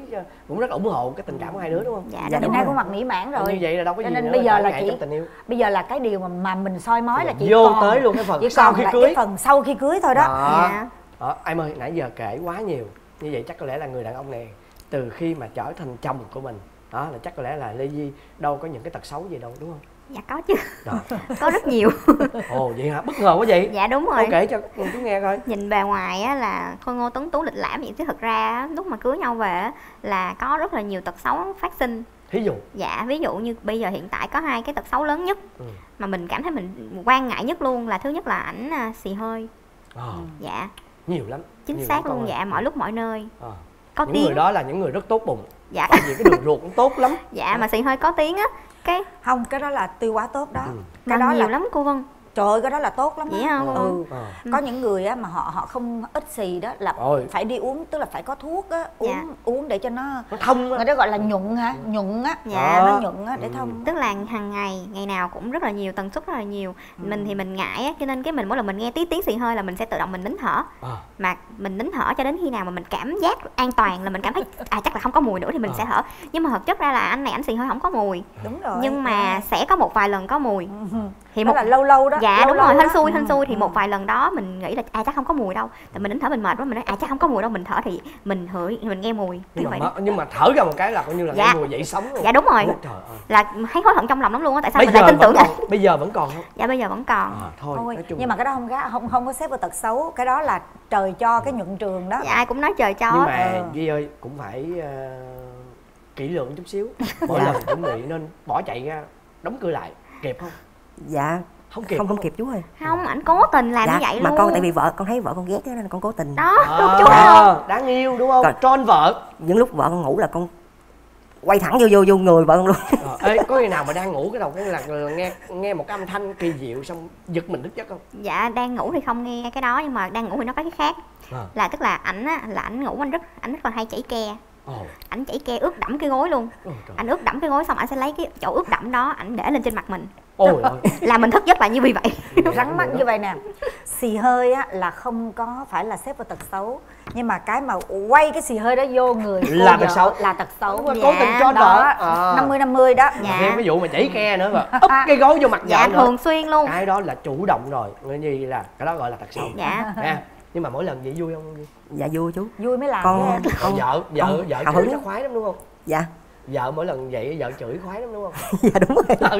cũng rất là ủng hộ cái tình cảm của hai đứa đúng không? Dạ Dạ, đúng hai khuôn mặt mỹ mãn rồi. Như vậy là đâu có Cho gì nên nữa bây giờ là chỉ- trong tình yêu. bây giờ là cái điều mà, mà mình soi mói là chỉ vô còn tới luôn cái phần chỉ sau khi cưới. cái phần sau khi cưới thôi đó. Đó. Dạ. đó em ơi nãy giờ kể quá nhiều. Như vậy chắc có lẽ là người đàn ông này từ khi mà trở thành chồng của mình đó là chắc có lẽ là lê di đâu có những cái tật xấu gì đâu đúng không dạ có chứ. Rồi có rất nhiều. Ồ vậy hả? Bất ngờ quá vậy. Dạ đúng Cô rồi. kể cho chú nghe coi. Nhìn bề ngoài á là khôi ngô tuấn tú lịch lãm vậy chứ thực ra á, lúc mà cưới nhau về á, là có rất là nhiều tật xấu phát sinh. Thí dụ? Dạ ví dụ như bây giờ hiện tại có hai cái tật xấu lớn nhất Ừ. mà mình cảm thấy mình quan ngại nhất luôn là thứ nhất là ảnh à, xì hơi. Ờ, dạ. Nhiều lắm. Chính nhiều xác lắm luôn dạ mọi lúc mọi nơi. Ờ, có những người tiếng đó là những người rất tốt bụng dạ. Tại vì cái đường ruột cũng tốt lắm. Dạ mà xì hơi có tiếng á. Cái không cái đó là tiêu quá tốt đó. Ừ. cái mà đó nhiều là lắm cô vân trời ơi cái đó là tốt lắm Vậy á. không? ừ. Ờ. có những người á mà họ họ không ít xì đó là Rồi. phải đi uống tức là phải có thuốc á uống Dạ. uống để cho nó nó thông người ta gọi là nhuận hả nhuận á Dạ. nó nhuận á để thông tức là hàng ngày ngày nào cũng rất là nhiều tần suất rất là nhiều mình thì mình ngại á cho nên cái mình mỗi lần mình nghe tí tiếng xì hơi là mình sẽ tự động mình nín thở Ờ. mà mình nín thở cho đến khi nào mà mình cảm giác an toàn là mình cảm thấy à chắc là không có mùi nữa thì mình Ờ. sẽ thở nhưng mà thực chất ra là anh này anh xì hơi không có mùi đúng rồi nhưng mà sẽ có một vài lần có mùi thì đó một là lâu lâu đó dạ lâu đúng lâu rồi hên xui hên Ừ, xui thì ừ. một vài lần đó mình nghĩ là à chắc không có mùi đâu. Tại mình nín thở mình mệt quá mình nói à chắc không có mùi đâu mình thở thì mình hửi mình nghe mùi. Nhưng như mà, đó. nhưng mà thở ra một cái là coi như là Dạ. cái mùi dậy sống luôn. Dạ đúng rồi. Ôi, trời ơi. là thấy hối hận trong lòng lắm luôn á tại sao bây mình lại giờ tin tưởng còn bây giờ vẫn còn không? Dạ bây giờ vẫn còn. À, thôi, thôi nói chung nhưng mà cái đó không gá không không có xếp vào tật xấu cái đó là trời cho cái nhuận trường đó. Dạ ai cũng nói trời cho. Nhưng mà Ừ. Duy ơi cũng phải ờ, kỹ lưỡng chút xíu. Mỗi Dạ. lần chuẩn bị nên bỏ chạy ra đóng cửa lại kịp không? Dạ không kịp không không kịp chú ơi. Không ảnh cố tình làm dạ như vậy mà luôn. con tại vì vợ con thấy vợ con ghét đó nên con cố tình. Đó à, chú thấy không đáng yêu đúng không? Còn- tròn vợ. Những lúc vợ con ngủ là con quay thẳng vô vô vô người vợ con luôn. Ờ, ê, có khi nào mà đang ngủ cái đầu cái là, là nghe nghe một cái âm thanh kỳ diệu xong giật mình thức giấc không? Dạ đang ngủ thì không nghe cái đó nhưng mà đang ngủ thì nó có cái khác. À. là tức là ảnh á là ảnh ngủ anh rất ảnh rất là hay chảy ke. Ảnh chảy ke ướt đẫm cái gối luôn. Ảnh ướt đẫm cái gối xong ảnh sẽ lấy cái chỗ ướt đẫm đó ảnh để lên trên mặt mình ôi là mình thức giấc là như vì vậy. Rắn mắt như vậy nè. Xì hơi á là không có phải là xếp vào tật xấu nhưng mà cái mà quay cái xì hơi đó vô người Là tật vợ xấu. là tật xấu. Rồi, cố tình cho đó. Vợ. À. năm mươi năm mươi đó. Dạ. thêm cái vụ mà chảy ke nữa mà úp cái gối vô mặt vợ dạ nữa. thường xuyên luôn. Cái đó là chủ động rồi. Người gì là cái đó gọi là tật xấu. Dạ. Nha. Nhưng mà mỗi lần vậy vui không? Dạ vui chú. Vui mới làm con con vợ vợ con vợ hào hứng. chắc khoái lắm đúng không? Dạ vợ mỗi lần vậy vợ chửi khoái lắm đúng không? Dạ đúng rồi.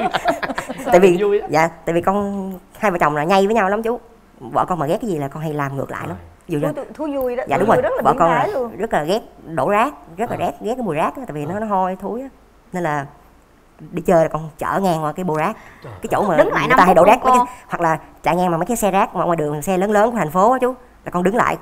Tại vì vui dạ tại vì con hai vợ chồng là nhây với nhau lắm chú. Vợ con mà ghét cái gì là con hay làm ngược lại lắm. Ví dụ như thú, thú vui đó. Dạ thú đúng rồi. rất là vợ con là luôn. rất là ghét đổ rác rất là À. ghét ghét cái mùi rác á, tại vì nó nó hôi thúi á. Nên là đi chơi là con chở ngang qua cái bô rác. Trời cái chỗ mà Đứng lại người ta hay đổ rác mấy cái, hoặc là chạy ngang mà mấy cái xe rác mà ngoài đường xe lớn lớn của thành phố á chú là con đứng lại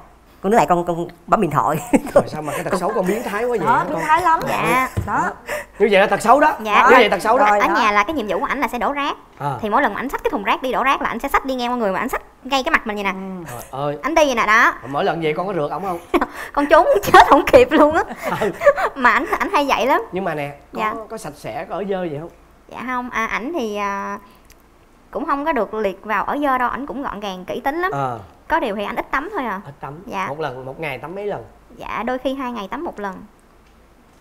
con đứng lại con con bấm điện thoại. Rồi sao mà cái tật xấu con biến thái quá vậy? Đó hả biến con thái lắm. Dạ. Đó. Như vậy là tật xấu đó. Dạ. như vậy tật xấu đó. Rồi. ở nhà là cái nhiệm vụ của ảnh là sẽ đổ rác. À. thì mỗi lần mà ảnh xách cái thùng rác đi đổ rác là ảnh sẽ xách đi ngang qua người mà ảnh xách ngay cái mặt mình vậy nè. Trời ơi. Ảnh đi vậy nè đó. Mỗi lần vậy con có rượt ổng không? Con trốn chết không kịp luôn á. Mà ảnh ảnh hay vậy lắm. Nhưng mà nè có Dạ. có sạch sẽ có ở dơ vậy không? Dạ không à, ảnh thì à, cũng không có được liệt vào ở dơ đâu. Ảnh cũng gọn gàng kỹ tính lắm. Ờ có điều thì ảnh ít tắm thôi à. Ít tắm. Dạ. một lần một ngày tắm mấy lần? Dạ đôi khi hai ngày tắm một lần.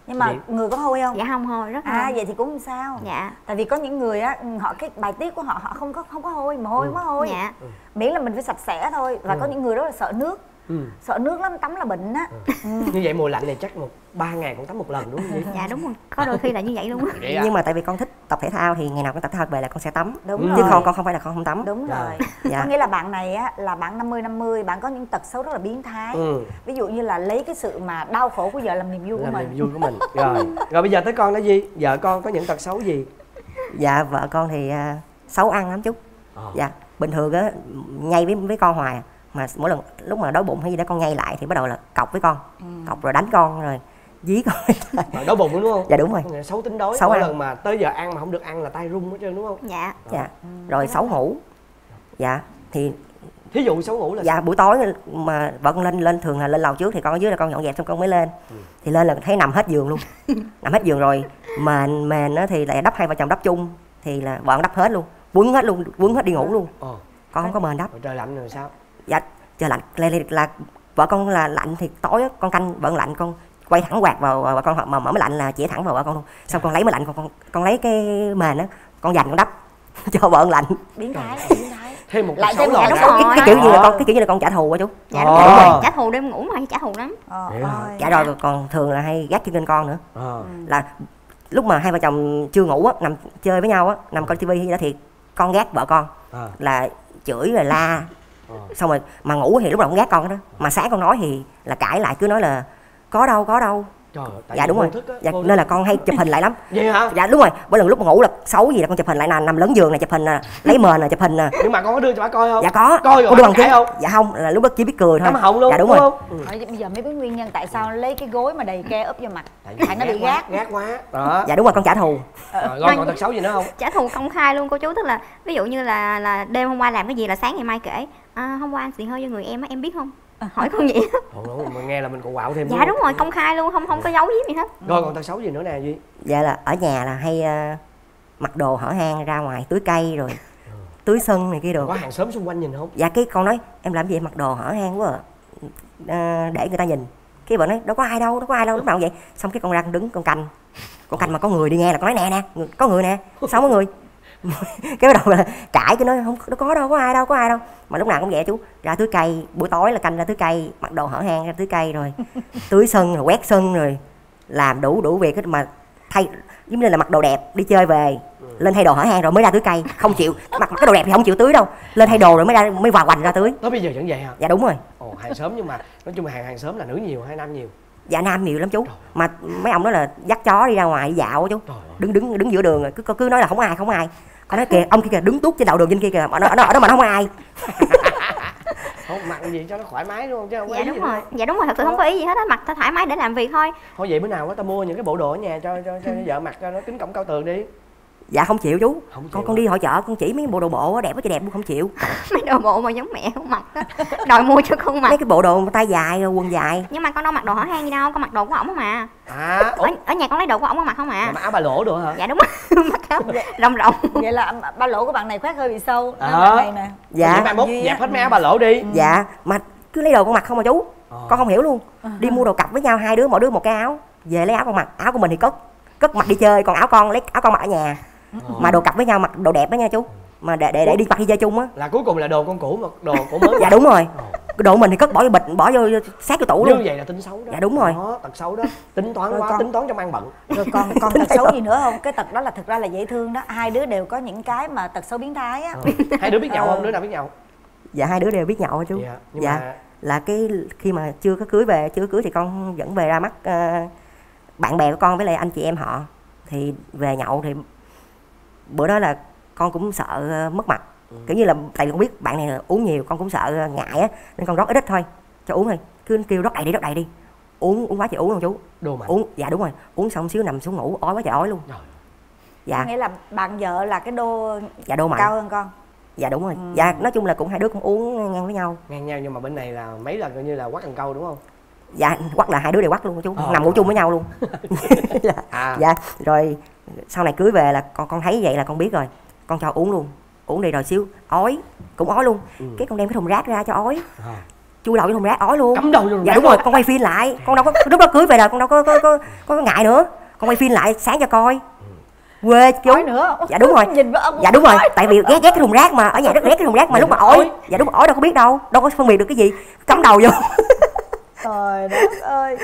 Nhưng mà Vậy- người có hôi không? Dạ không thôi rất à là vậy thì cũng không sao. Dạ. Tại vì có những người á họ cái bài tiết của họ họ không có không có hôi mồ hôi Ừ. không có hôi. Dạ. Miễn là mình phải sạch sẽ thôi. Và Ừ. có những người rất là sợ nước ừ. sợ nước lắm tắm là bệnh á ừ. như vậy mùa lạnh này chắc một ba ngày cũng tắm một lần đúng không Nhi? dạ đúng rồi có đôi khi là như vậy luôn á vậy à? nhưng mà tại vì con thích tập thể thao thì ngày nào con tập thể thao về là con sẽ tắm đúng Ừ. rồi chứ không con không phải là con không tắm đúng rồi Dạ. có nghĩa là bạn này á là bạn 50 50 bạn có những tật xấu rất là biến thái ừ ví dụ như là lấy cái sự mà đau khổ của vợ làm niềm vui của làm mình niềm vui của mình rồi rồi bây giờ tới con đó gì vợ con có những tật xấu gì dạ vợ con thì à, xấu ăn lắm chú Ờ. dạ bình thường á nhây với với con hoài à. Mà mỗi lần lúc mà đói bụng hay gì đó con nhây lại thì bắt đầu là cọc với con Ừ. cọc rồi đánh con rồi dí con. Mà đói bụng đúng không? Dạ đúng rồi. Xấu tính đối Xấu mỗi ăn. lần mà tới giờ ăn mà không được ăn là tay run hết trơn đúng không? Dạ. Dạ. Rồi. Xấu ngủ dạ thì thí dụ xấu ngủ là dạ buổi tối mà vợ con lên lên thường là lên lầu trước thì con ở dưới là con dọn dẹp xong con mới lên. Ừ. thì lên là thấy nằm hết giường luôn. Nằm hết giường rồi. Mền mền á thì lại đắp hai vợ chồng đắp chung thì là vợ đắp hết luôn. Quấn hết luôn quấn hết đi ngủ luôn. Ờ. Con không có mền đắp. Rồi trời lạnh rồi sao dạ trời lạnh. Là, là, là vợ con là lạnh thì tối con canh vợ con lạnh con quay thẳng quạt vào vợ con mà mở máy lạnh là chỉ thẳng vào vợ con luôn. Xong con lấy máy lạnh con con, con lấy cái mền á con dành con đắp cho vợ con lạnh. Biến thái biến thái. Thêm một Lại thêm một xấu. cái, cái kiểu như là Ờ. con cái kiểu như là con trả thù á chú. Dạ đúng Ờ. rồi trả thù đêm ngủ mà hay trả thù lắm. Ờ, ôi. dạ. Rồi còn thường là hay gác chân lên con nữa. Ờ. Là lúc mà hai vợ chồng chưa ngủ á nằm chơi với nhau á nằm coi tivi đó thì con gác vợ con. Là chửi rồi la ờ. Xong rồi mà ngủ thì lúc nào cũng gác con đó mà sáng con nói thì là cãi lại, cứ nói là có đâu có đâu trời ơi, dạ đúng rồi. thức á, dạ, thức. nên là con hay chụp hình lại lắm. Vậy hả? Dạ đúng rồi. Mỗi lần lúc ngủ là xấu gì là con chụp hình lại là nằm lớn giường này chụp hình nè lấy mền nè chụp hình nè. Nhưng mà con có đưa cho bà coi không? Dạ có. Coi rồi con đưa bằng chứng không? Dạ không là lúc đó chỉ biết cười thôi. Cắm họng luôn dạ đúng rồi. không? Ừ. Bây giờ mới biết nguyên nhân tại sao lấy cái gối mà đầy ke úp vô mặt. Tại nó bị gác. gác quá. Đó. dạ đúng rồi con trả thù. Rồi con còn tật xấu gì nữa không? Trả thù công khai luôn cô chú. Tức là ví dụ như là là đêm hôm qua làm cái gì là sáng ngày mai kể à, hôm qua anh xì hơi vô người em á em biết không hỏi con vậy. Ồ, đúng, mà nghe là mình còn quạo thêm dạ đúng rồi công khai luôn không không có giấu giếm gì hết. Rồi còn tật xấu gì nữa nè duy? Dạ là ở nhà là hay ờ, mặc đồ hở hang ra ngoài tưới cây rồi tưới sân này kia được có hàng xóm xung quanh nhìn không? Dạ cái con nói em làm gì em mặc đồ hở hang quá à. Ờ, để người ta nhìn. Cái vợ nói đâu có ai đâu đâu có ai đâu. Lúc nào cũng vậy. Xong cái con ra con đứng con canh. Con canh mà có người đi nghe là con nói nè nè có người nè sao có người cái bắt đầu là cãi cái nói không đâu có đâu có ai đâu có ai đâu. Mà lúc nào cũng vậy chú ra tưới cây buổi tối là canh ra tưới cây mặc đồ hở hang ra tưới cây rồi tưới sân rồi quét sân rồi làm đủ đủ việc hết. Mà thay giống như là mặc đồ đẹp đi chơi về lên thay đồ hở hang rồi mới ra tưới cây. Không chịu mặc, cái đồ đẹp thì không chịu tưới đâu lên thay đồ rồi mới ra mới vào hoành ra tưới. Tới bây giờ vẫn vậy hả? Dạ đúng rồi. Ồ hàng xóm nhưng mà nói chung là hàng hàng xóm là nữ nhiều hay nam nhiều? Dạ nam nhiều lắm chú. Mà mấy ông nói là dắt chó đi ra ngoài dạo chú. Trời đứng đứng đứng giữa đường rồi cứ cứ nói là không ai không ai con nói kìa ông kia kìa đứng tuốt trên đầu đường trên kia kìa mà nó ở đó, ở đó mà nó không ai. Không mặc gì cho nó thoải mái luôn chứ không có dạ ý đúng gì rồi. đâu. dạ đúng rồi thật sự không có ý gì hết á mặc thoải mái để làm việc thôi. Thôi vậy bữa nào á tao mua những cái bộ đồ ở nhà cho cho, cho vợ mặc cho nó kính cổng cao tường đi dạ không chịu chú. Không chịu con con đi hội chợ con chỉ mấy bộ đồ bộ á, đẹp quá trời đẹp luôn không chịu. Mấy đồ bộ mà giống mẹ không mặc á. Đòi mua cho con mặc. Mấy cái bộ đồ tay dài rồi quần dài. Nhưng mà con đâu mặc đồ hở hang gì đâu con mặc đồ của ổng không mà à ở, ở nhà con lấy đồ của ổng con mặc không mà à áo bà lỗ được hả? Dạ đúng mặc áo rộng rộng. vậy là ba lỗ của bạn này khoét hơi bị sâu. À. à. bạn này nè. Dạ. Mai mốt dẹp á. hết mấy áo bà lỗ đi. Dạ. Mà cứ lấy đồ con mặc không mà chú? Ờ. con không hiểu luôn. Đi mua đồ cặp với nhau hai đứa mỗi đứa một cái áo. Về lấy áo con mặc. Áo của mình thì cất cất mặc đi chơi còn áo con lấy áo con mặc ở nhà Ờ. mà đồ cặp với nhau mặc đồ đẹp đó nha chú. Mà để để để đi mặc đi chơi chung á. Là cuối cùng là đồ con cũ mà đồ của mới. Dạ đúng rồi. Cái đồ mình thì cất bỏ vô bịch bỏ vô sát vô tủ như luôn. vậy là tính xấu đó. Dạ, đúng rồi. đó, tật xấu đó. Tính toán Rồi quá con- tính toán trong ăn bận. rồi còn còn tật xấu gì nữa không? Cái tật đó là thực ra là dễ thương đó. Hai đứa đều có những cái mà tật xấu biến thái á. Ờ. hai đứa biết nhậu Ờ. không đứa nào biết nhậu? Dạ hai đứa đều biết nhậu chú. Dạ nhưng dạ. mà là cái khi mà chưa có cưới về chưa có cưới thì con vẫn về ra mắt ờ, bạn bè của con với lại anh chị em họ. Thì về nhậu thì bữa đó là con cũng sợ ờ, mất mặt. Kiểu như là tại vì con biết bạn này là uống nhiều con cũng sợ ngại á nên con rót ít ít thôi cho uống thôi. Cứ kêu rót đầy đi rót đầy đi. Uống uống quá trời uống luôn chú. Đồ mạnh uống dạ đúng rồi uống xong xíu nằm xuống ngủ ói quá trời ói luôn. Trời. dạ. Nghĩa là bạn vợ là cái đô dạ đô mạnh. cao hơn con. Dạ đúng rồi. Ừ. dạ nói chung là cũng hai đứa cũng uống ngang với nhau. Ngang nhau nhưng mà bên này là mấy lần coi như là quát cần câu đúng không? Dạ quắt là hai đứa đều quắt luôn chú. Ờ. nằm ngủ chung với nhau luôn. Dạ. à. Dạ rồi sau này cưới về là con con thấy vậy là con biết rồi. Con cho uống luôn uống đi rồi xíu ói cũng ói luôn. Ừ. cái con đem cái thùng rác ra cho ói. À. chui đầu vô thùng rác ói luôn. Cắm đầu vô dạ đúng rồi con quay phim lại. Con đâu có lúc đó cưới về rồi con đâu có có có, có, có ngại nữa. Con quay phim lại sáng cho coi. Quê chú. Nữa. Dạ đúng rồi. Nhìn dạ đúng rồi. tại vì ghét ghét cái thùng rác mà. Ở nhà rất ghét cái thùng rác mà. Lúc mà ói. dạ đúng rồi ói đâu có biết đâu. Đâu có phân biệt được cái gì. Cắm đầu vô. Trời đất ơi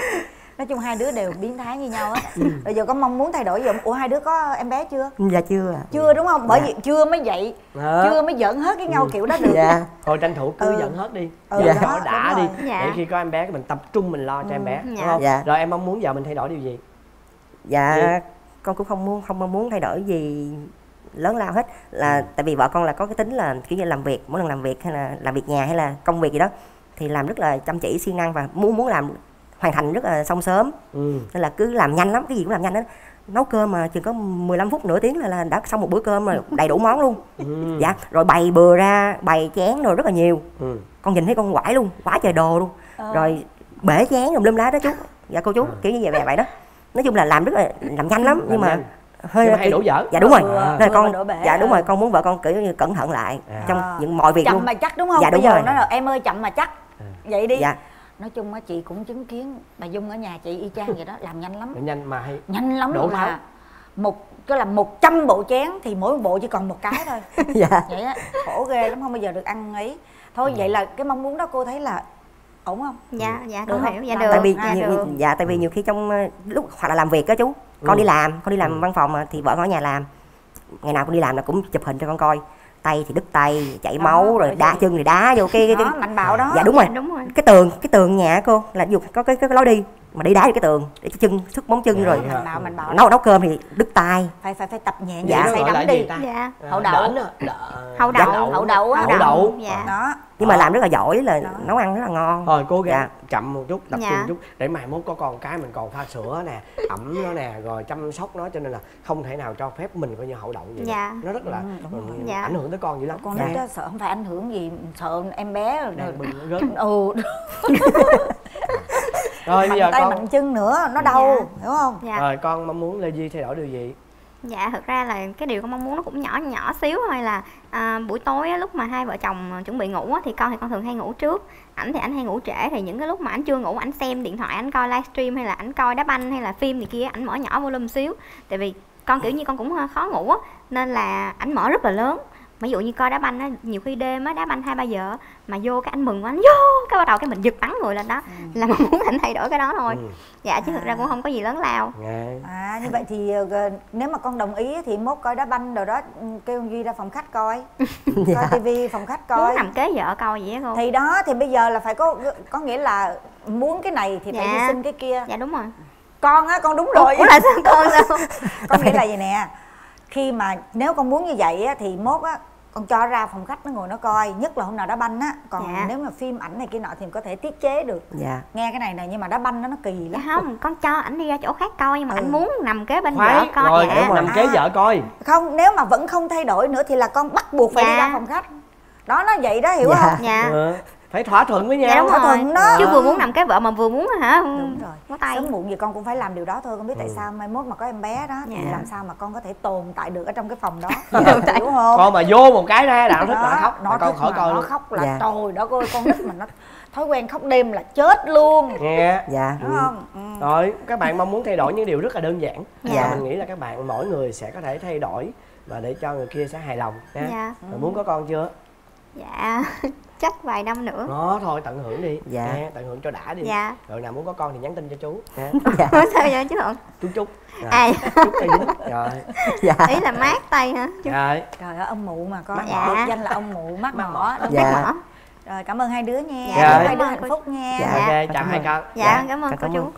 nói chung hai đứa đều biến thái như nhau á bây giờ có mong muốn thay đổi gì không ủa hai đứa có em bé chưa dạ chưa ạ. chưa đúng không bởi vì chưa mới vậy Đó. chưa mới giỡn hết cái nhau kiểu đó được dạ thôi tranh thủ cứ Ừ. dẫn hết đi Ừ, dẫn đó, đã đúng đi rồi. Dạ. để khi có em bé mình tập trung mình lo cho em bé đúng dạ. không Dạ. rồi em mong muốn vợ mình thay đổi điều gì dạ Gì? con cũng không muốn không mong muốn thay đổi gì lớn lao hết là tại vì vợ con là có cái tính là kiểu như làm việc mỗi lần làm việc hay là làm việc nhà hay là công việc gì đó thì làm rất là chăm chỉ siêng năng và muốn muốn làm hoàn thành rất là xong sớm. Ừ. Nên là cứ làm nhanh lắm cái gì cũng làm nhanh đó nấu cơm mà chừng có 15 phút nửa tiếng là, là đã xong một bữa cơm rồi đầy đủ món luôn. Ừ. Dạ rồi bày bừa ra bày chén rồi rất là nhiều. Ừ. Con nhìn thấy con quải luôn quá trời đồ luôn. Rồi bể chén rồi lum lá đó chú. Dạ cô chú kiểu như vậy vậy, vậy đó. Nói chung là làm rất là làm nhanh lắm nhưng mà nhanh. hơi nhưng mà hay đổ dở dạ đúng rồi. Nên vừa con dạ đúng rồi con muốn vợ con kiểu như cẩn thận lại À. trong À. những mọi việc chậm luôn. mà chắc đúng không? Dạ, đúng bây giờ rồi. nói là em ơi chậm mà chắc. Vậy đi. Dạ nói chung á chị cũng chứng kiến bà dung ở nhà chị y chang vậy đó làm nhanh lắm. Nhanh mà hay nhanh lắm Đổ là máu. một cái là 100 bộ chén thì mỗi bộ chỉ còn một cái thôi. Dạ. Vậy á khổ ghê lắm không bao giờ được ăn ấy. Thôi vậy là cái mong muốn đó cô thấy là ổn không? Dạ dạ. Được con không? hiểu dạ Làm được. tại vì dạ nhiều, được. dạ tại vì nhiều khi trong ờ, lúc hoặc là làm việc á chú con Ừ. đi làm con đi làm Ừ. văn phòng mà thì vợ con ở nhà làm. Ngày nào con đi làm là cũng chụp hình cho con coi tay thì đứt tay chảy Đó, máu rồi đá chân thì đá vô cái, cái, đó cái mạnh bạo đó. Dạ đúng rồi. Dạ đúng rồi. Cái tường cái tường nhà cô là dục có cái, cái lối đi mà đi đá cái tường để chân sức móng chân Dạ, rồi dạ. mình bảo mình bảo nấu nấu cơm thì đứt tay phải phải phải tập nhẹ Dạ. nhàng nó là đắm gì đi dạ Hậu đậu. Hậu đậu. Hậu đậu á. Hậu đậu. dạ đó nhưng mà làm rất là giỏi là Đó. nấu ăn rất là ngon thôi cố gắng Dạ. chậm một chút tập Dạ. trung một chút để mai mốt có con cái mình còn pha sữa nè ẩm nó nè rồi chăm sóc nó cho nên là không thể nào cho phép mình coi như hậu đậu vậy Dạ. nó rất là Ừ, Dạ. ảnh hưởng tới con dữ lắm con Dạ. nít đó sợ không phải ảnh hưởng gì sợ em bé rồi ừ rồi bây mạnh giờ tay con mạnh chân nữa nó đau Dạ. hiểu không? Dạ. Rồi con mong muốn lê di thay đổi điều gì? Dạ thực ra là cái điều con mong muốn nó cũng nhỏ nhỏ xíu thôi là à, buổi tối á, lúc mà hai vợ chồng à, chuẩn bị ngủ á, thì con thì con thường hay ngủ trước. Ảnh thì ảnh hay ngủ trễ thì những cái lúc mà ảnh chưa ngủ ảnh xem điện thoại ảnh coi livestream hay là ảnh coi đá banh hay là phim này kia ảnh mở nhỏ volume xíu. Tại vì con kiểu như con cũng hơi khó ngủ á nên là ảnh mở rất là lớn ví dụ như coi đá banh á nhiều khi đêm á đá banh hai ba giờ mà vô cái ảnh mừng quá, ảnh vô cái bắt đầu cái mình giật bắn người lên đó. Là mong muốn ảnh thay đổi cái đó thôi. Ừ. dạ chứ thực ra cũng không có gì lớn lao. Nghe. à như vậy thì ờ, nếu mà con đồng ý thì mốt coi đá banh rồi đó ừ, kêu Duy ra phòng khách coi. Coi tivi phòng khách muốn coi. nằm kế vợ coi vậy á cô. Thì đó thì bây giờ là phải có có nghĩa là muốn cái này thì phải Dạ. hy sinh cái kia. Dạ đúng rồi. Con á con đúng rồi. ủa là sao con sao? Có nghĩa là gì nè khi mà nếu con muốn như vậy á thì mốt á con cho ra phòng khách nó ngồi nó coi nhất là hôm nào đá banh á còn Dạ. nếu mà phim ảnh này kia nọ thì có thể tiết chế được dạ nghe cái này nè nhưng mà đá banh nó nó kỳ dạ lắm không con cho ảnh đi ra chỗ khác coi nhưng mà Ừ. ảnh muốn nằm kế bên vợ khoái coi rồi dạ nằm kế À. vợ coi không nếu mà vẫn không thay đổi nữa thì là con bắt buộc phải đi Dạ. ra phòng khách đó nó vậy đó hiểu Dạ. không dạ Ừ. phải thỏa thuận với nhau dạ thỏa thuận đó. chứ vừa muốn nằm kế vợ mà vừa muốn hả? Đúng rồi. có tay. Sớm muộn gì con cũng phải làm điều đó thôi con biết tại Ừ. sao mai mốt mà có em bé đó thì Dạ. làm sao mà con có thể tồn tại được ở trong cái phòng đó? Dạ. hiểu không? Con mà vô một cái ra đạo thích Đó, là nó khóc. nó con khỏi coi nó luôn. khóc là Dạ. trời đó ơi con nít mà nó thói quen khóc đêm là chết luôn. Nghe. Dạ. Đúng không? Ừ. rồi các bạn mong muốn thay đổi những điều rất là đơn giản. Dạ. Và mình nghĩ là các bạn mỗi người sẽ có thể thay đổi và để cho người kia sẽ hài lòng nha. Dạ. Muốn có con chưa? Dạ chắc vài năm nữa đó thôi tận hưởng đi Dạ. nha, tận hưởng cho đã đi dạ rồi nào muốn có con thì nhắn tin cho chú dạ sao vậy chứ không chú chúc rồi, à chúc tay dính rồi dạ ý là mát tay hả chứ rồi trời ơi ông mụ mà con Dạ. danh là ông mụ mắt mỏ đúng Dạ. mát mỏ rồi cảm ơn hai đứa nha Dạ. chúc hai đứa Cảm ơn hạnh phúc nha Dạ. ok chào cảm hai ơn. con dạ cảm ơn cô cảm chú ơn